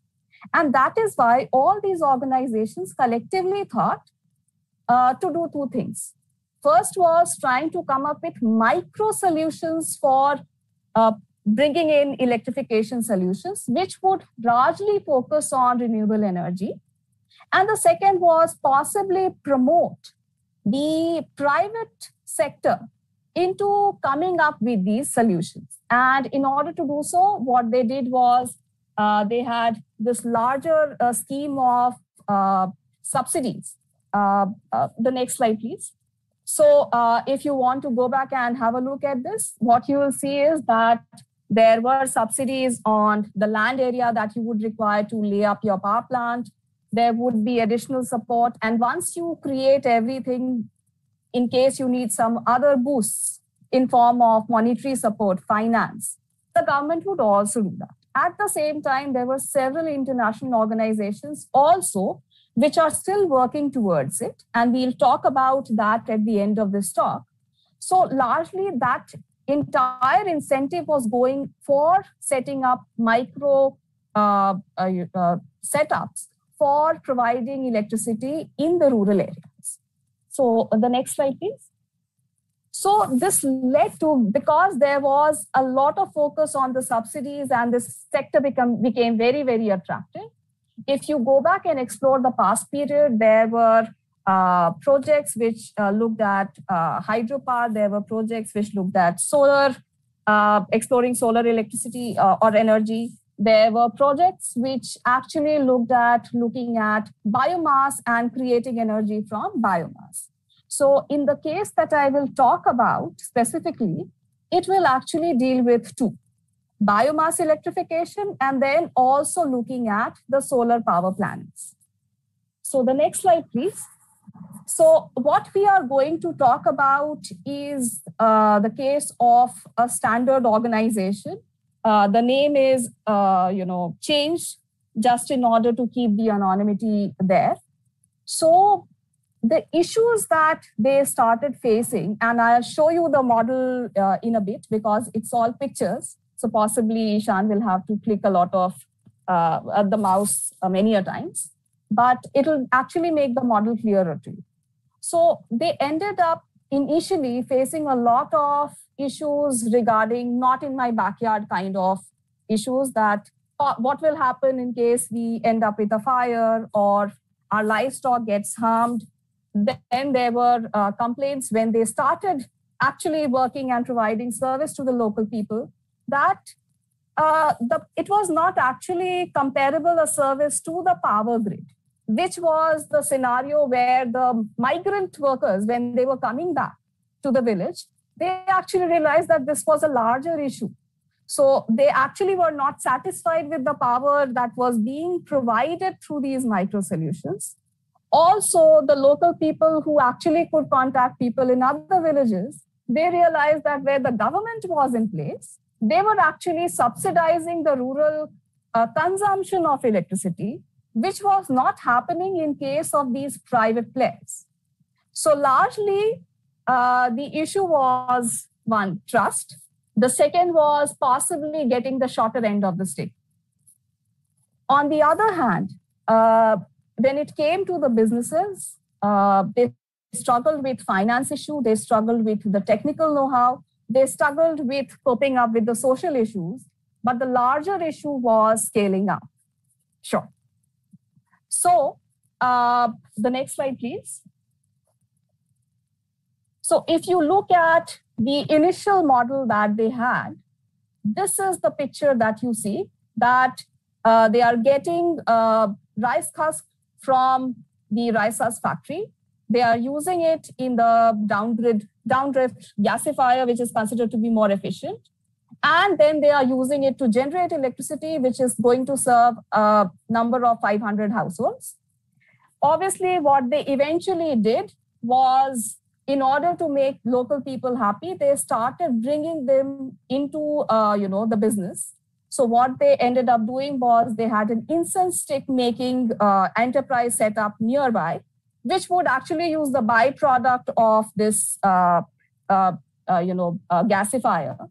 And that is why all these organizations collectively thought uh, to do two things. First was trying to come up with micro solutions for uh, bringing in electrification solutions, which would largely focus on renewable energy. And the second was possibly promote the private sector into coming up with these solutions. And in order to do so, what they did was uh, they had this larger uh, scheme of uh, subsidies. Uh, uh, the next slide, please. So uh, if you want to go back and have a look at this, what you will see is that there were subsidies on the land area that you would require to lay up your power plant. There would be additional support. And once you create everything, in case you need some other boosts in form of monetary support, finance, the government would also do that. At the same time, there were several international organizations also which are still working towards it. And we'll talk about that at the end of this talk. So, largely, that entire incentive was going for setting up micro uh, uh, uh, setups for providing electricity in the rural areas. So, the next slide, please. So, this led to because there was a lot of focus on the subsidies and this sector become, became very, very attractive if you go back and explore the past period, there were uh, projects which uh, looked at uh, hydropower. There were projects which looked at solar, uh, exploring solar electricity uh, or energy. There were projects which actually looked at looking at biomass and creating energy from biomass. So, in the case that I will talk about specifically, it will actually deal with two biomass electrification, and then also looking at the solar power plants. So the next slide, please. So what we are going to talk about is uh, the case of a standard organization. Uh, the name is, uh, you know, changed just in order to keep the anonymity there. So the issues that they started facing, and I'll show you the model uh, in a bit because it's all pictures. So possibly Ishan will have to click a lot of uh, the mouse uh, many a times, but it'll actually make the model clearer to you. So they ended up initially facing a lot of issues regarding not in my backyard kind of issues that uh, what will happen in case we end up with a fire or our livestock gets harmed. Then there were uh, complaints when they started actually working and providing service to the local people that uh, the, it was not actually comparable a service to the power grid, which was the scenario where the migrant workers, when they were coming back to the village, they actually realized that this was a larger issue. So they actually were not satisfied with the power that was being provided through these micro solutions. Also, the local people who actually could contact people in other villages, they realized that where the government was in place, they were actually subsidizing the rural uh, consumption of electricity, which was not happening in case of these private players. So largely, uh, the issue was one, trust. The second was possibly getting the shorter end of the stick. On the other hand, uh, when it came to the businesses, uh, they struggled with finance issue, they struggled with the technical know-how, they struggled with coping up with the social issues, but the larger issue was scaling up. Sure. So uh, the next slide, please. So if you look at the initial model that they had, this is the picture that you see that uh, they are getting uh, rice husk from the rice husk factory. They are using it in the downgrid downdraft gasifier, which is considered to be more efficient. And then they are using it to generate electricity, which is going to serve a number of 500 households. Obviously, what they eventually did was in order to make local people happy, they started bringing them into, uh, you know, the business. So what they ended up doing was they had an incense stick making uh, enterprise set up nearby, which would actually use the byproduct of this, uh, uh, uh, you know, uh, gasifier.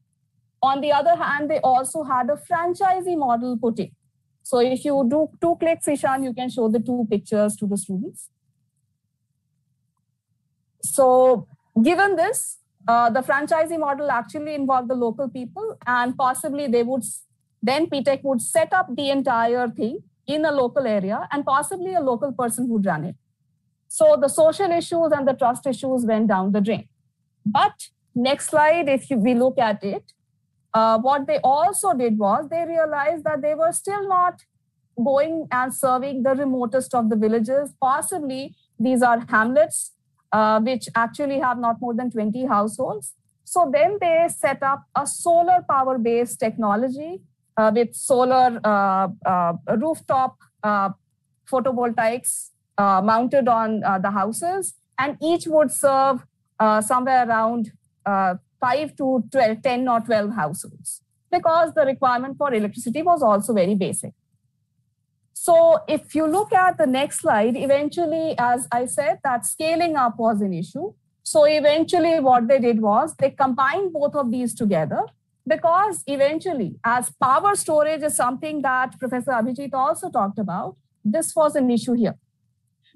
On the other hand, they also had a franchisee model put in. So if you do two clicks, Ishan, you can show the two pictures to the students. So given this, uh, the franchisee model actually involved the local people, and possibly they would then PTEC would set up the entire thing in a local area, and possibly a local person would run it. So the social issues and the trust issues went down the drain. But next slide, if you, we look at it, uh, what they also did was they realized that they were still not going and serving the remotest of the villages. Possibly these are hamlets, uh, which actually have not more than 20 households. So then they set up a solar power based technology uh, with solar uh, uh, rooftop uh, photovoltaics mounted on the houses, and each would serve somewhere around 5 to 12, 10 or 12 households because the requirement for electricity was also very basic. So if you look at the next slide, eventually, as I said, that scaling up was an issue. So eventually what they did was they combined both of these together because eventually, as power storage is something that Professor Abhijeet also talked about, this was an issue here.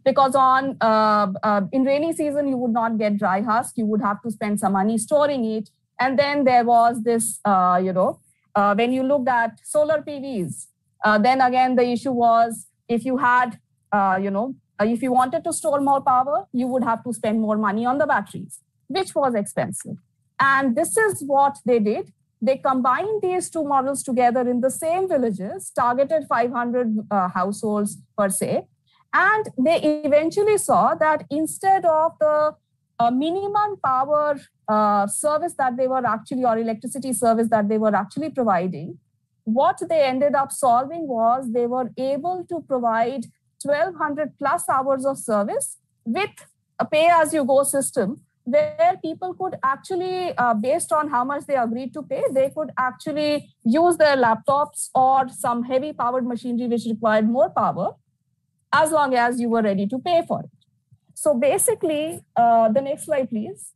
Because on uh, uh, in rainy season, you would not get dry husk. You would have to spend some money storing it. And then there was this, uh, you know, uh, when you looked at solar PVs, uh, then again, the issue was if you had, uh, you know, if you wanted to store more power, you would have to spend more money on the batteries, which was expensive. And this is what they did they combined these two models together in the same villages, targeted 500 uh, households per se, and they eventually saw that instead of the uh, minimum power uh, service that they were actually, or electricity service that they were actually providing, what they ended up solving was they were able to provide 1200 plus hours of service with a pay as you go system where people could actually, uh, based on how much they agreed to pay, they could actually use their laptops or some heavy powered machinery which required more power, as long as you were ready to pay for it. So basically, uh, the next slide, please.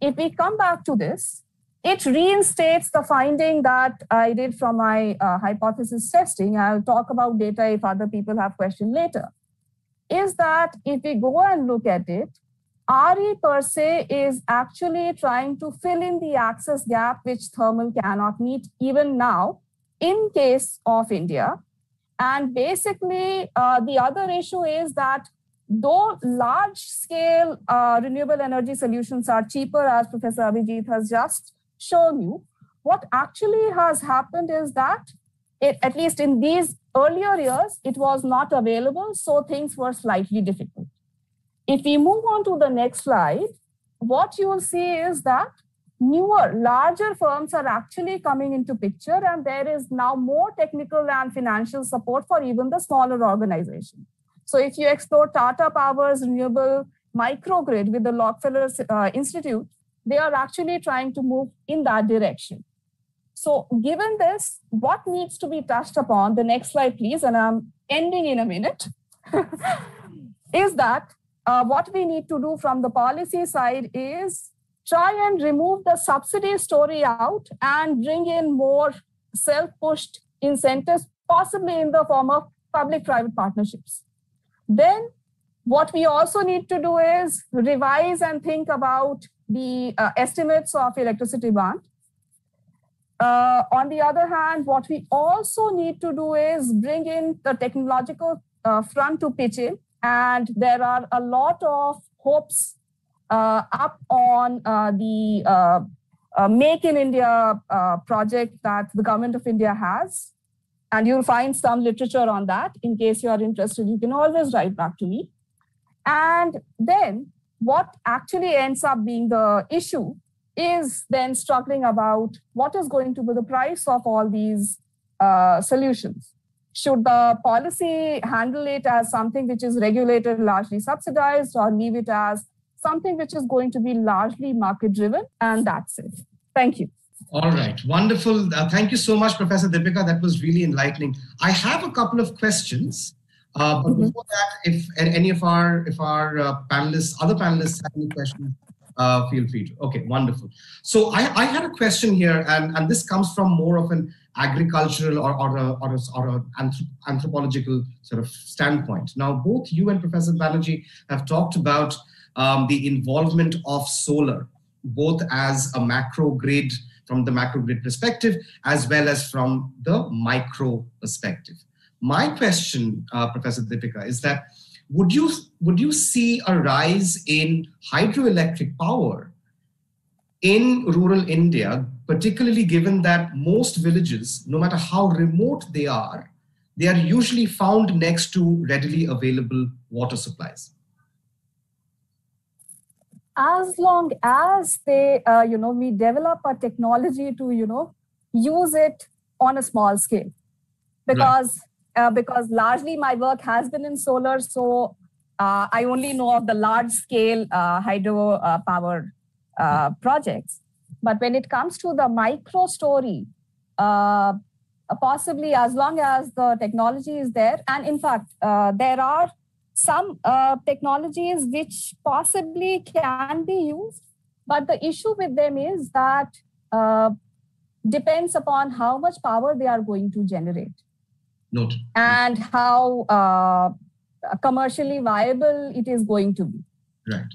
If we come back to this, it reinstates the finding that I did from my uh, hypothesis testing. I'll talk about data if other people have questions later. Is that if we go and look at it, RE per se is actually trying to fill in the access gap which thermal cannot meet even now in case of India. And basically, uh, the other issue is that though large scale uh, renewable energy solutions are cheaper, as Professor Abhijeet has just shown you, what actually has happened is that, it, at least in these earlier years, it was not available, so things were slightly difficult. If we move on to the next slide, what you will see is that newer, larger firms are actually coming into picture and there is now more technical and financial support for even the smaller organization. So if you explore Tata Power's renewable microgrid with the Rockefeller uh, Institute, they are actually trying to move in that direction. So given this, what needs to be touched upon, the next slide, please, and I'm ending in a minute, is that uh, what we need to do from the policy side is try and remove the subsidy story out and bring in more self-pushed incentives, possibly in the form of public-private partnerships. Then what we also need to do is revise and think about the uh, estimates of electricity demand. Uh, on the other hand, what we also need to do is bring in the technological uh, front to pitch in and there are a lot of hopes up on uh, the uh, uh Make in India uh, project that the government of India has. And you'll find some literature on that. In case you are interested, you can always write back to me. And then what actually ends up being the issue is then struggling about what is going to be the price of all these uh, solutions. Should the policy handle it as something which is regulated, largely subsidized, or leave it as something which is going to be largely market driven? And that's it. Thank you. All right, wonderful. Uh, thank you so much, Professor Deepika. That was really enlightening. I have a couple of questions. Uh, but mm-hmm. before that, if any of our if our uh, panelists, other panelists have any questions, uh, feel free to. Okay, wonderful. So I, I had a question here, and, and this comes from more of an agricultural or, or, a, or, a, or a anthropological sort of standpoint. Now, both you and Professor Banerjee have talked about um, the involvement of solar both as a macro grid from the macro grid perspective, as well as from the micro perspective. My question, uh, Professor Deepika, is that would you, would you see a rise in hydroelectric power in rural India, particularly given that most villages, no matter how remote they are, they are usually found next to readily available water supplies? As long as they uh, you know we develop a technology to you know use it on a small scale because right. uh, because largely my work has been in solar so uh, i only know of the large scale uh, hydro uh, power uh, projects but when it comes to the micro story possibly as long as the technology is there and in fact there are some uh, technologies which possibly can be used, but the issue with them is that uh, depends upon how much power they are going to generate. Note. And how uh, commercially viable it is going to be. Right.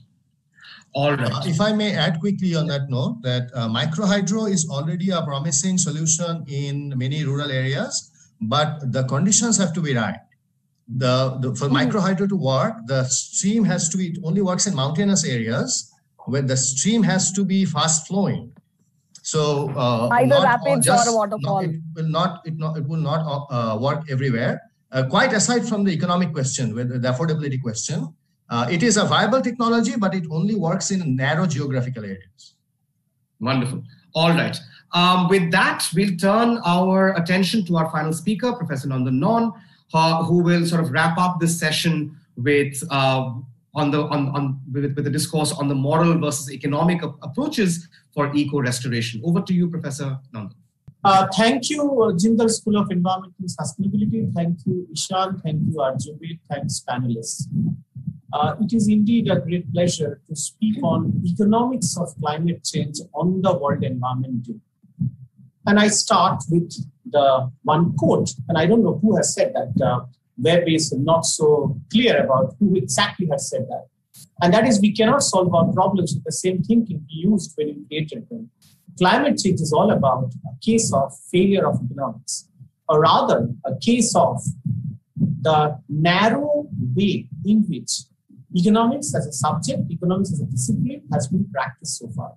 All right. Uh, if I may add quickly on that note, that uh, microhydro is already a promising solution in many rural areas, but the conditions have to be right the, the for mm. microhydro to work, the stream has to be, it only works in mountainous areas where the stream has to be fast flowing. So uh, either rapids just, or a waterfall. Not, it will not, it not, it will not uh, work everywhere. Uh, quite aside from the economic question, with the affordability question, uh, it is a viable technology, but it only works in narrow geographical areas. Wonderful. All right. Um, with that, we'll turn our attention to our final speaker, Professor Nandan Nawn uh, who will sort of wrap up this session with uh, on the on, on with, with the discourse on the moral versus economic approaches for eco restoration. Over to you, Professor Nandan. Uh, thank you, uh, Jindal School of Environmental Sustainability. Thank you, Ishan. Thank you, Arjunbir. Thanks, panelists. Uh, it is indeed a great pleasure to speak on economics of climate change on the World Environment Day. And I start with the one quote, and I don't know who has said that. Uh, Web is not so clear about who exactly has said that. And that is, we cannot solve our problems with the same thinking we used when we created them. Climate change is all about a case of failure of economics, or rather, a case of the narrow way in which economics as a subject, economics as a discipline has been practiced so far.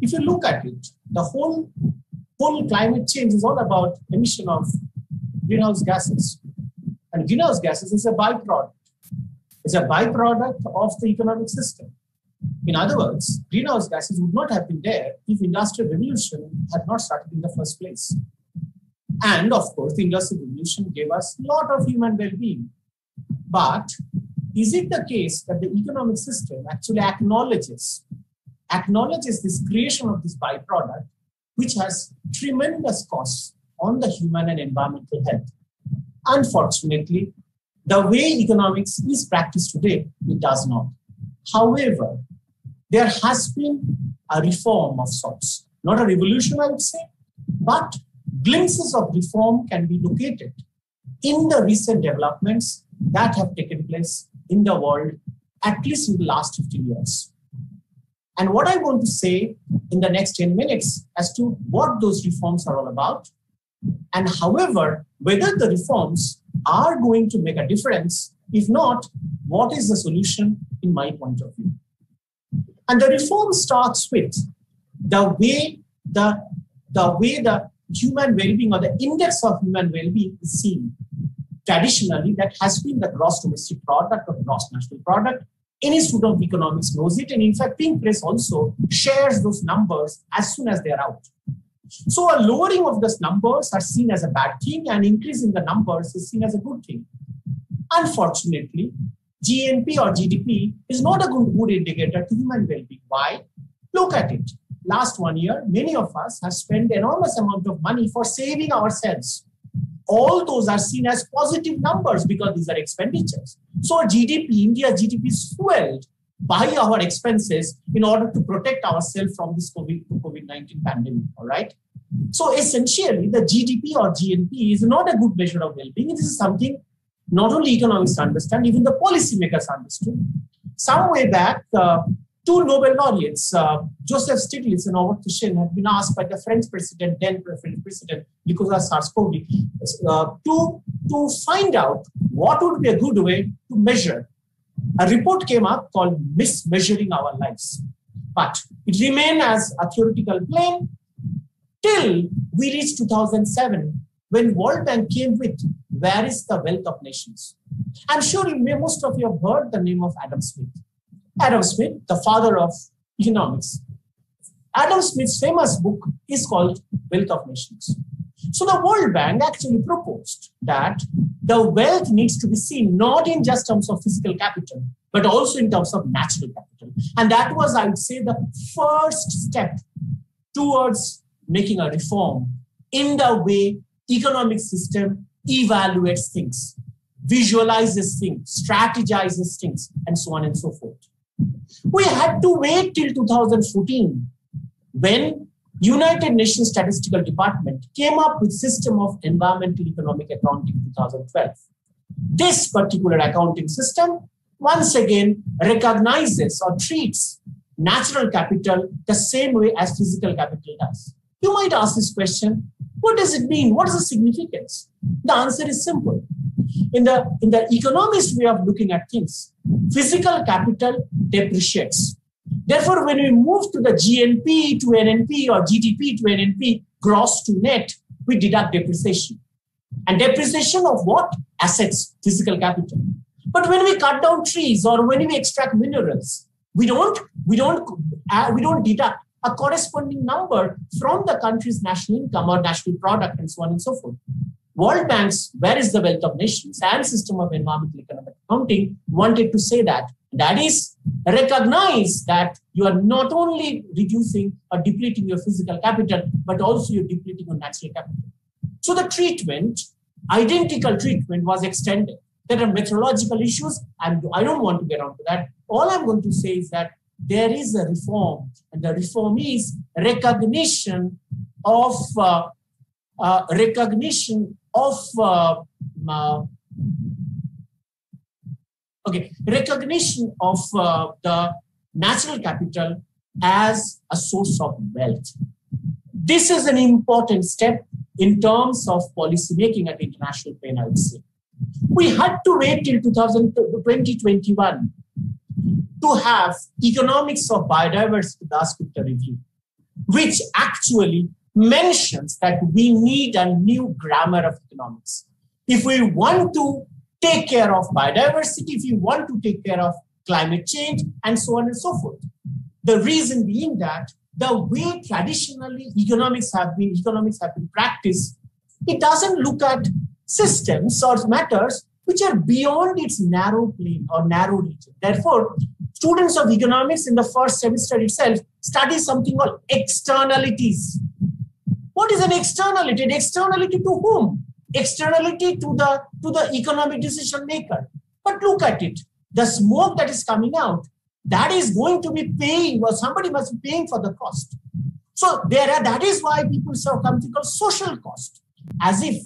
If you look at it, the whole full climate change is all about emission of greenhouse gases. And greenhouse gases is a byproduct. It's a byproduct of the economic system. In other words, greenhouse gases would not have been there if industrial revolution had not started in the first place. And of course, the industrial revolution gave us a lot of human well-being. But is it the case that the economic system actually acknowledges acknowledges this creation of this byproduct which has tremendous costs on the human and environmental health. Unfortunately, the way economics is practiced today, it does not. However, there has been a reform of sorts, not a revolution, I would say, but glimpses of reform can be located in the recent developments that have taken place in the world, at least in the last 15 years. And what I want to say in the next 10 minutes as to what those reforms are all about, and however, whether the reforms are going to make a difference. If not, what is the solution in my point of view? And the reform starts with the way the, the way the human well-being or the index of human well-being is seen. Traditionally, that has been the gross domestic product or gross national product any student of economics knows it. And in fact, Pink Press also shares those numbers as soon as they're out. So a lowering of those numbers are seen as a bad thing and increase in the numbers is seen as a good thing. Unfortunately, GNP or GDP is not a good, good indicator to human well-being. Why? Look at it. Last one year, many of us have spent enormous amount of money for saving ourselves all those are seen as positive numbers because these are expenditures. So GDP, India GDP swelled by our expenses in order to protect ourselves from this COVID, COVID-19 pandemic, all right? So essentially, the GDP or GNP is not a good measure of well-being. This is something not only economists understand, even the policymakers understood. Some way back, uh, two Nobel laureates, uh, Joseph Stiglitz and Robert Tushin, have been asked by the French president, then French president Nicolas Sarkozy, uh, to, to find out what would be a good way to measure. A report came up called Mismeasuring Our Lives. But it remained as a theoretical claim till we reached 2007 when World Bank came with Where is the Wealth of Nations? I'm sure you may, most of you have heard the name of Adam Smith. Adam Smith, the father of economics. Adam Smith's famous book is called Wealth of Nations. So the World Bank actually proposed that the wealth needs to be seen not in just terms of physical capital, but also in terms of natural capital. And that was, I would say, the first step towards making a reform in the way economic system evaluates things, visualizes things, strategizes things, and so on and so forth. We had to wait till 2014 when United Nations Statistical Department came up with system of environmental economic accounting 2012. This particular accounting system once again recognizes or treats natural capital the same way as physical capital does. You might ask this question, what does it mean? What is the significance? The answer is simple. In the, in the economist way of looking at things, physical capital depreciates. Therefore, when we move to the GNP to NNP or GDP to NNP, gross to net, we deduct depreciation. And depreciation of what? Assets, physical capital. But when we cut down trees or when we extract minerals, we don't, we don't, uh, we don't deduct a corresponding number from the country's national income or national product and so on and so forth. World Bank's Where is the Wealth of Nations and System of Environmental Economic Accounting wanted to say that. That is, recognize that you are not only reducing or depleting your physical capital, but also you're depleting your natural capital. So the treatment, identical treatment, was extended. There are methodological issues, and I don't want to get onto that. All I'm going to say is that there is a reform, and the reform is recognition of uh, uh, recognition of uh, okay recognition of uh, the natural capital as a source of wealth. This is an important step in terms of policy making at international plane, I would say. We had to wait till 2021 to have economics of biodiversity Dasgupta review, which actually mentions that we need a new grammar of economics. If we want to take care of biodiversity, if you want to take care of climate change, and so on and so forth. The reason being that the way traditionally economics have been economics have been practiced, it doesn't look at systems or matters which are beyond its narrow plane or narrow region. Therefore, students of economics in the first semester itself study something called externalities. What is an externality? An externality to whom? Externality to the to the economic decision maker. But look at it. The smoke that is coming out, that is going to be paying, or somebody must be paying for the cost. So there are, that is why people say something called social cost, as if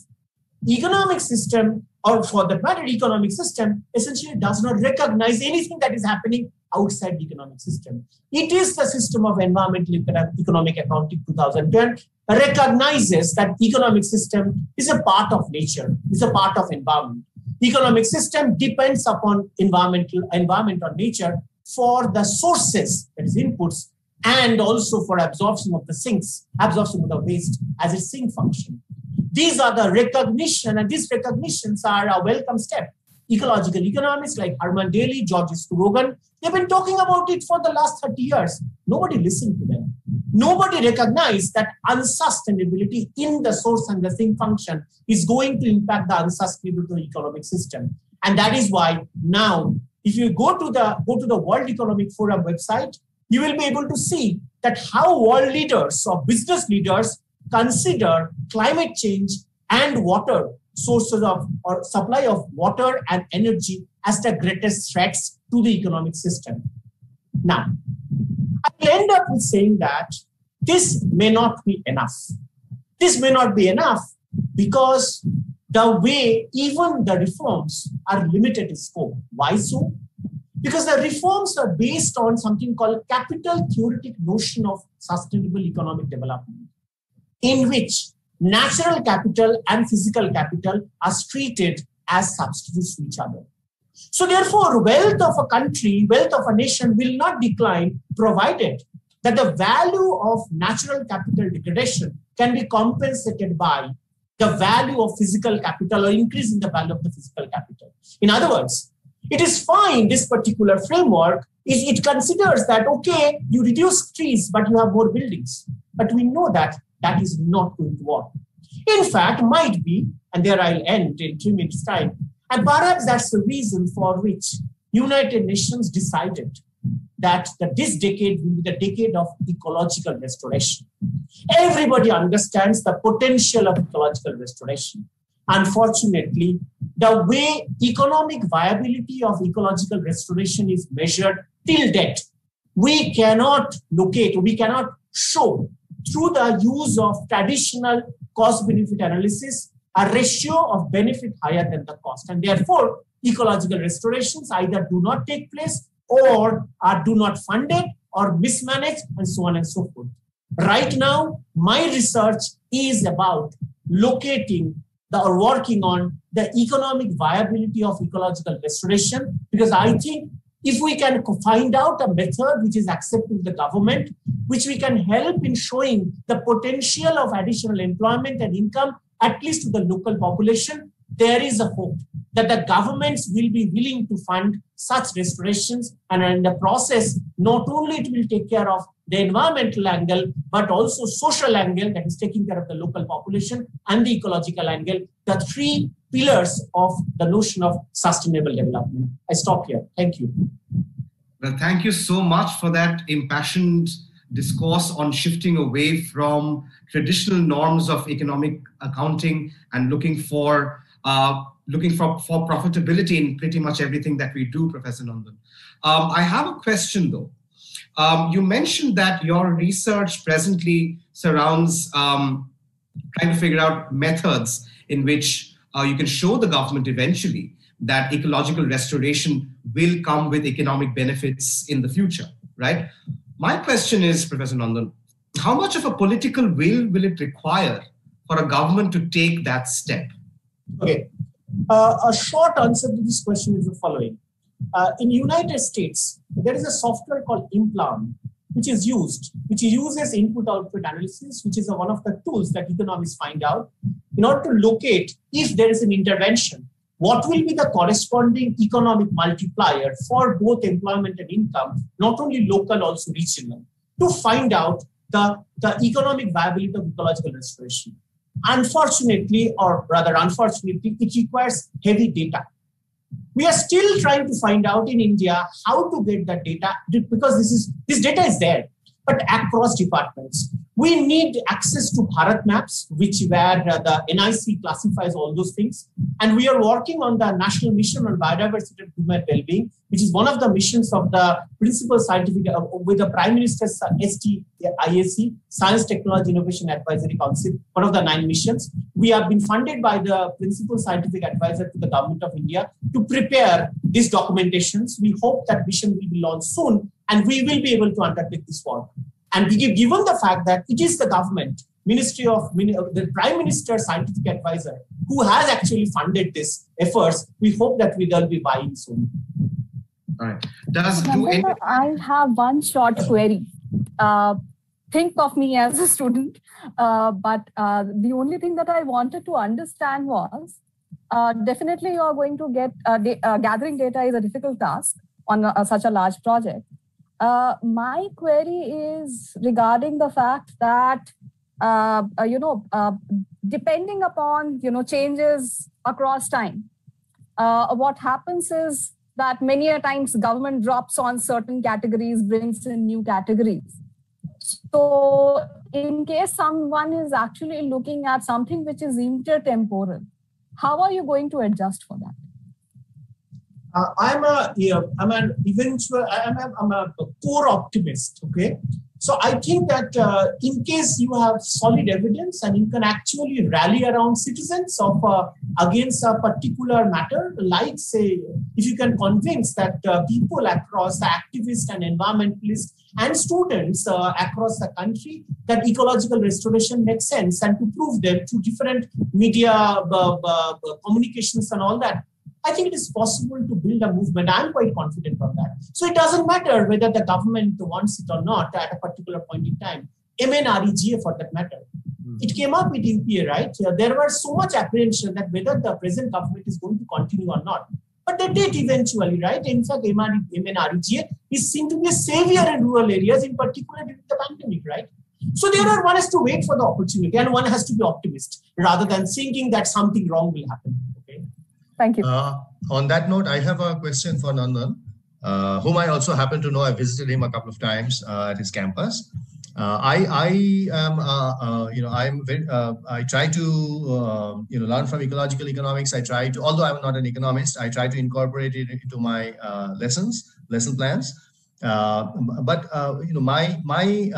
economic system or for the matter economic system essentially does not recognize anything that is happening outside the economic system. It is the system of environmental economic accounting 2010 recognizes that economic system is a part of nature, is a part of environment. Economic system depends upon environmental environment or nature for the sources, that is inputs, and also for absorption of the sinks, absorption of the waste as a sink function. These are the recognition, and these recognitions are a welcome step. Ecological economists like Herman Daly, Georgescu-Roegen, they've been talking about it for the last 30 years. Nobody listened to them. Nobody recognized that unsustainability in the source and the sink function is going to impact the the economic system. And that is why now, if you go to the go to the World Economic Forum website, you will be able to see that how world leaders or business leaders consider climate change and water sources of or supply of water and energy as the greatest threats to the economic system. Now, I end up with saying that this may not be enough. This may not be enough because the way even the reforms are limited in scope. Why so? because the reforms are based on something called capital theoretic notion of sustainable economic development, in which natural capital and physical capital are treated as substitutes to each other. So therefore, wealth of a country, wealth of a nation will not decline provided that the value of natural capital degradation can be compensated by the value of physical capital or increase in the value of the physical capital. In other words, it is fine, this particular framework, it, it considers that, okay, you reduce trees, but you have more buildings. But we know that that is not going to work. In fact, might be, and there I'll end in two minutes' time, and perhaps that's the reason for which United Nations decided that, that this decade will be the decade of ecological restoration. Everybody understands the potential of ecological restoration. Unfortunately, the way economic viability of ecological restoration is measured till date, we cannot locate, we cannot show through the use of traditional cost benefit analysis a ratio of benefit higher than the cost. And therefore, ecological restorations either do not take place or are do not funded or mismanaged and so on and so forth. Right now, my research is about locating the, or working on the economic viability of ecological restoration because I think if we can find out a method which is accepted to the government, which we can help in showing the potential of additional employment and income, at least to the local population, there is a hope that the governments will be willing to fund such restorations and in the process not only it will take care of the environmental angle but also social angle that is taking care of the local population and the ecological angle the three pillars of the notion of sustainable development. I stop here. Thank you. Well thank you so much for that impassioned discourse on shifting away from traditional norms of economic accounting and looking for uh, looking for, for profitability in pretty much everything that we do, Professor Nandan. Um, I have a question though. Um, you mentioned that your research presently surrounds um, trying to figure out methods in which uh, you can show the government eventually that ecological restoration will come with economic benefits in the future, right? My question is, Professor Nandan, how much of a political will will it require for a government to take that step? Okay, uh, a short answer to this question is the following. Uh, in United States, there is a software called Implan, which is used, which uses input-output analysis, which is a, one of the tools that economists find out in order to locate if there is an intervention, what will be the corresponding economic multiplier for both employment and income, not only local, also regional, to find out the, the economic viability of ecological restoration. Unfortunately, or rather unfortunately, it requires heavy data. We are still trying to find out in India how to get that data because this is this data is there, but across departments. We need access to Bharat maps, which where uh, the NIC classifies all those things. And we are working on the National Mission on Biodiversity and Human Wellbeing, which is one of the missions of the Principal Scientific, uh, with the Prime Minister's ST, Science Technology Innovation Advisory Council, one of the nine missions. We have been funded by the Principal Scientific Advisor to the Government of India to prepare these documentations. We hope that mission will be launched soon and we will be able to undertake this work. And given the fact that it is the government, Ministry of the Prime Minister Scientific Advisor, who has actually funded this efforts, we hope that we will be buying soon. All right. Does do any- I have one short query. Uh, think of me as a student, uh, but uh, the only thing that I wanted to understand was uh, definitely you are going to get uh, da- uh, gathering data is a difficult task on a, such a large project. Uh, my query is regarding the fact that uh, uh, you know uh, depending upon you know changes across time uh, what happens is that many a times government drops on certain categories brings in new categories. So in case someone is actually looking at something which is intertemporal how are you going to adjust for that uh, I'm a, yeah, I'm an eventual, I'm a, I'm a core optimist. Okay, so I think that uh, in case you have solid evidence and you can actually rally around citizens of uh, against a particular matter, like say, if you can convince that uh, people across the activists and environmentalists and students uh, across the country that ecological restoration makes sense and to prove them through different media uh, communications and all that I think it is possible to build a movement. I'm quite confident on that. So it doesn't matter whether the government wants it or not at a particular point in time. MNREGA for that matter. Mm-hmm. It came up with UPA, right? There was so much apprehension that whether the present government is going to continue or not. But they did eventually, right? In fact, MNREGA is seen to be a savior in rural areas, in particular during the pandemic, right? So there are one has to wait for the opportunity and one has to be optimist rather than thinking that something wrong will happen. Thank you. Uh, on that note, I have a question for Nandan, uh, whom I also happen to know. I visited him a couple of times uh, at his campus. Uh, I, I am, uh, uh, you know, I'm very, I try to, you know, learn from ecological economics. I try to, although I'm not an economist, I try to incorporate it into my lessons, lesson plans. but you know, my my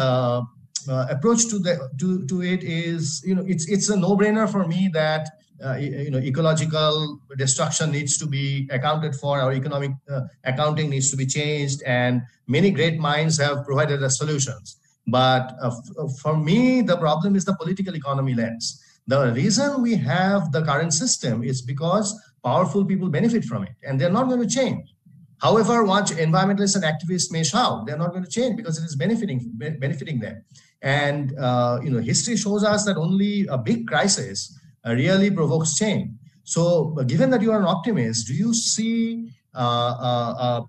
approach to the to to it is, you know, it's it's a no-brainer for me that uh, you know ecological destruction needs to be accounted for our economic uh, accounting needs to be changed and many great minds have provided the solutions. But uh, uh, for me the problem is the political economy lens. The reason we have the current system is because powerful people benefit from it and they're not going to change. However much environmentalists and activists may shout they're not going to change because it is benefiting benefiting them. And uh, you know history shows us that only a big crisis really provokes change. So, given that you are an optimist, do you see uh,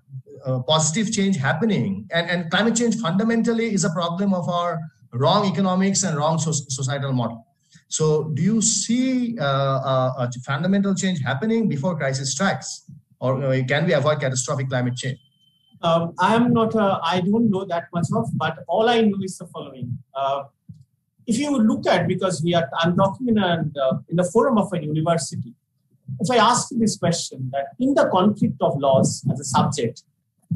uh, positive change happening? And, and climate change fundamentally is a problem of our wrong economics and wrong so societal model. So, do you see uh, a fundamental change happening before crisis strikes, or can we avoid catastrophic climate change? Um, I am not. Uh, I don't know that much of, but all I know is the following: uh, if you look at because we are i'm talking in a in the forum of a university if i ask you this question that in the conflict of laws as a subject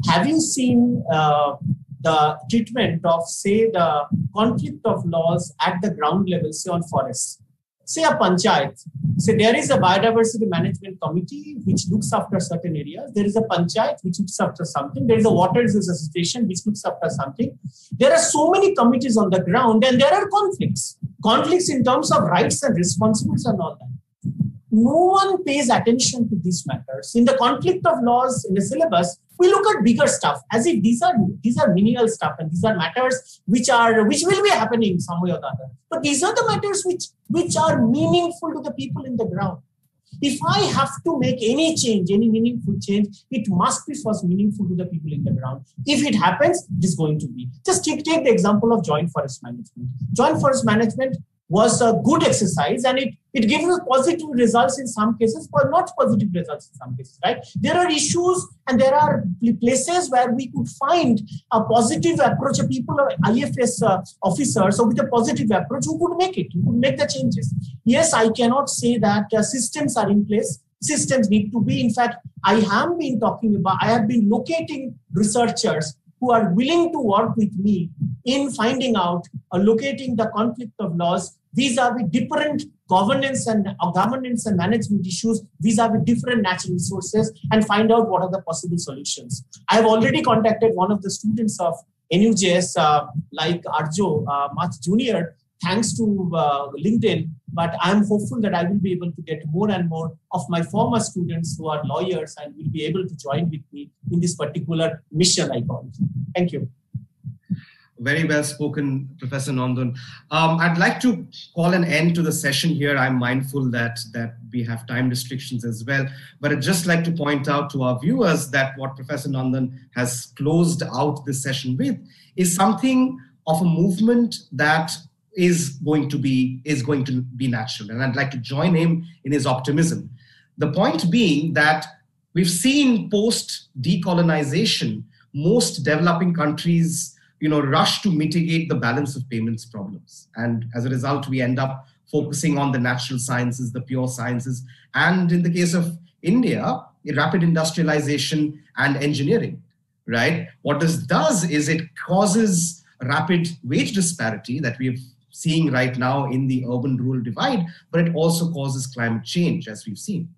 have you seen uh, the treatment of say the conflict of laws at the ground level say on forests say a panchayat so there is a biodiversity management committee which looks after certain areas. There is a panchayat which looks after something. There is a water resources association which looks after something. There are so many committees on the ground and there are conflicts. Conflicts in terms of rights and responsibilities and all that. No one pays attention to these matters. In the conflict of laws in the syllabus, we look at bigger stuff as if these are these are menial stuff and these are matters which are which will be happening some way or the other. But these are the matters which which are meaningful to the people in the ground. If i have to make any change any meaningful change it must be first meaningful to the people in the ground. If it happens it is going to be. Just take, take the example of joint forest management. Joint forest management was a good exercise and it, it gives us positive results in some cases, but not positive results in some cases, right? There are issues and there are places where we could find a positive approach, people IFS uh, officers or with a positive approach who could make it, who could make the changes. Yes, I cannot say that uh, systems are in place. Systems need to be. In fact, I have been talking about, I have been locating researchers who are willing to work with me in finding out or locating the conflict of laws vis-a-vis different governance and uh, governance and management issues vis-a-vis different natural resources and find out what are the possible solutions. I have already contacted one of the students of NUJS, uh, like Arjya, uh, much junior, thanks to uh, LinkedIn. But I'm hopeful that I will be able to get more and more of my former students who are lawyers and will be able to join with me in this particular mission I call. Thank you. Very well spoken, Professor Nandan. Um, I'd like to call an end to the session here. I'm mindful that, that we have time restrictions as well, but I'd just like to point out to our viewers that what Professor Nandan has closed out this session with is something of a movement that is going to be is going to be natural and i'd like to join him in his optimism the point being that we've seen post decolonization most developing countries you know rush to mitigate the balance of payments problems and as a result we end up focusing on the natural sciences the pure sciences and in the case of india rapid industrialization and engineering, right? What this does is it causes rapid wage disparity that we're seeing right now in the urban rural divide, but it also causes climate change, as we've seen,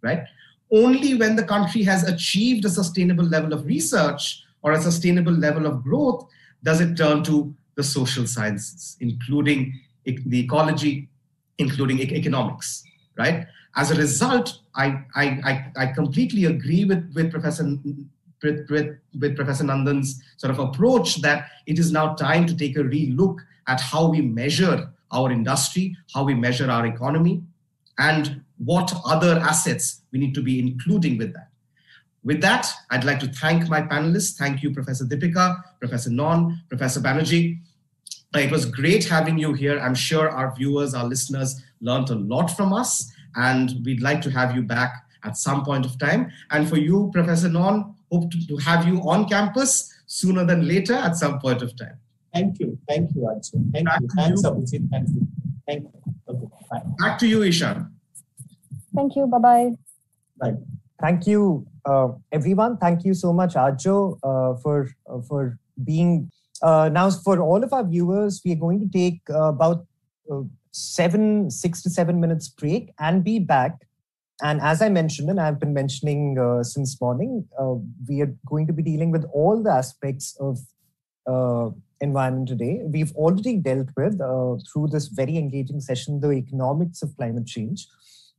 right? Only when the country has achieved a sustainable level of research or a sustainable level of growth does it turn to the social sciences, including the ecology, including economics, right? As a result, I, I, I, completely agree with, with Professor with, with, with Professor Nandan's sort of approach that it is now time to take a relook at how we measure our industry, how we measure our economy, and what other assets we need to be including with that. With that, I'd like to thank my panelists. Thank you, Professor Deepika, Professor Nawn, Professor Banerjee. It was great having you here. I'm sure our viewers, our listeners learned a lot from us, and we'd like to have you back at some point of time. And for you, Professor Nawn, hope to, to have you on campus sooner than later at some point of time. Thank you. Thank you, Arjun. Thank Back you. Thanks, Abhijeet. Thank you. Thank you. Okay, bye. Back to you, Ishan. Thank you. Bye-bye. Bye. Thank you, everyone. Thank you so much, Arjya, uh, for, uh, for being... Uh, now, for all of our viewers, we are going to take uh, about uh, seven, six to seven minutes break and be back and as I mentioned, and I've been mentioning uh, since morning, uh, we are going to be dealing with all the aspects of uh, environment today. We've already dealt with, uh, through this very engaging session, the economics of climate change.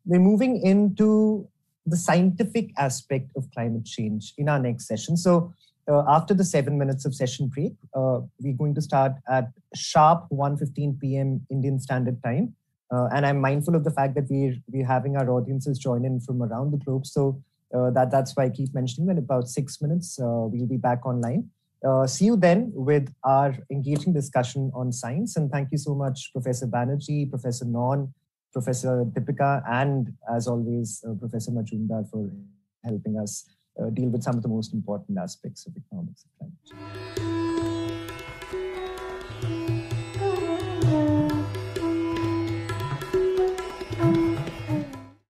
We're moving into the scientific aspect of climate change in our next session. So uh, after the seven minutes of session break, uh, we're going to start at sharp 1.15 p.m. Indian Standard Time. Uh, and I'm mindful of the fact that we're we're having our audiences join in from around the globe. So uh, that that's why I keep mentioning that about six minutes uh, we'll be back online. Uh, see you then with our engaging discussion on science. And thank you so much, Professor Banerjee, Professor Nawn, Professor Deepika, and as always, uh, Professor Majumdar for helping us uh, deal with some of the most important aspects of economics of climate change.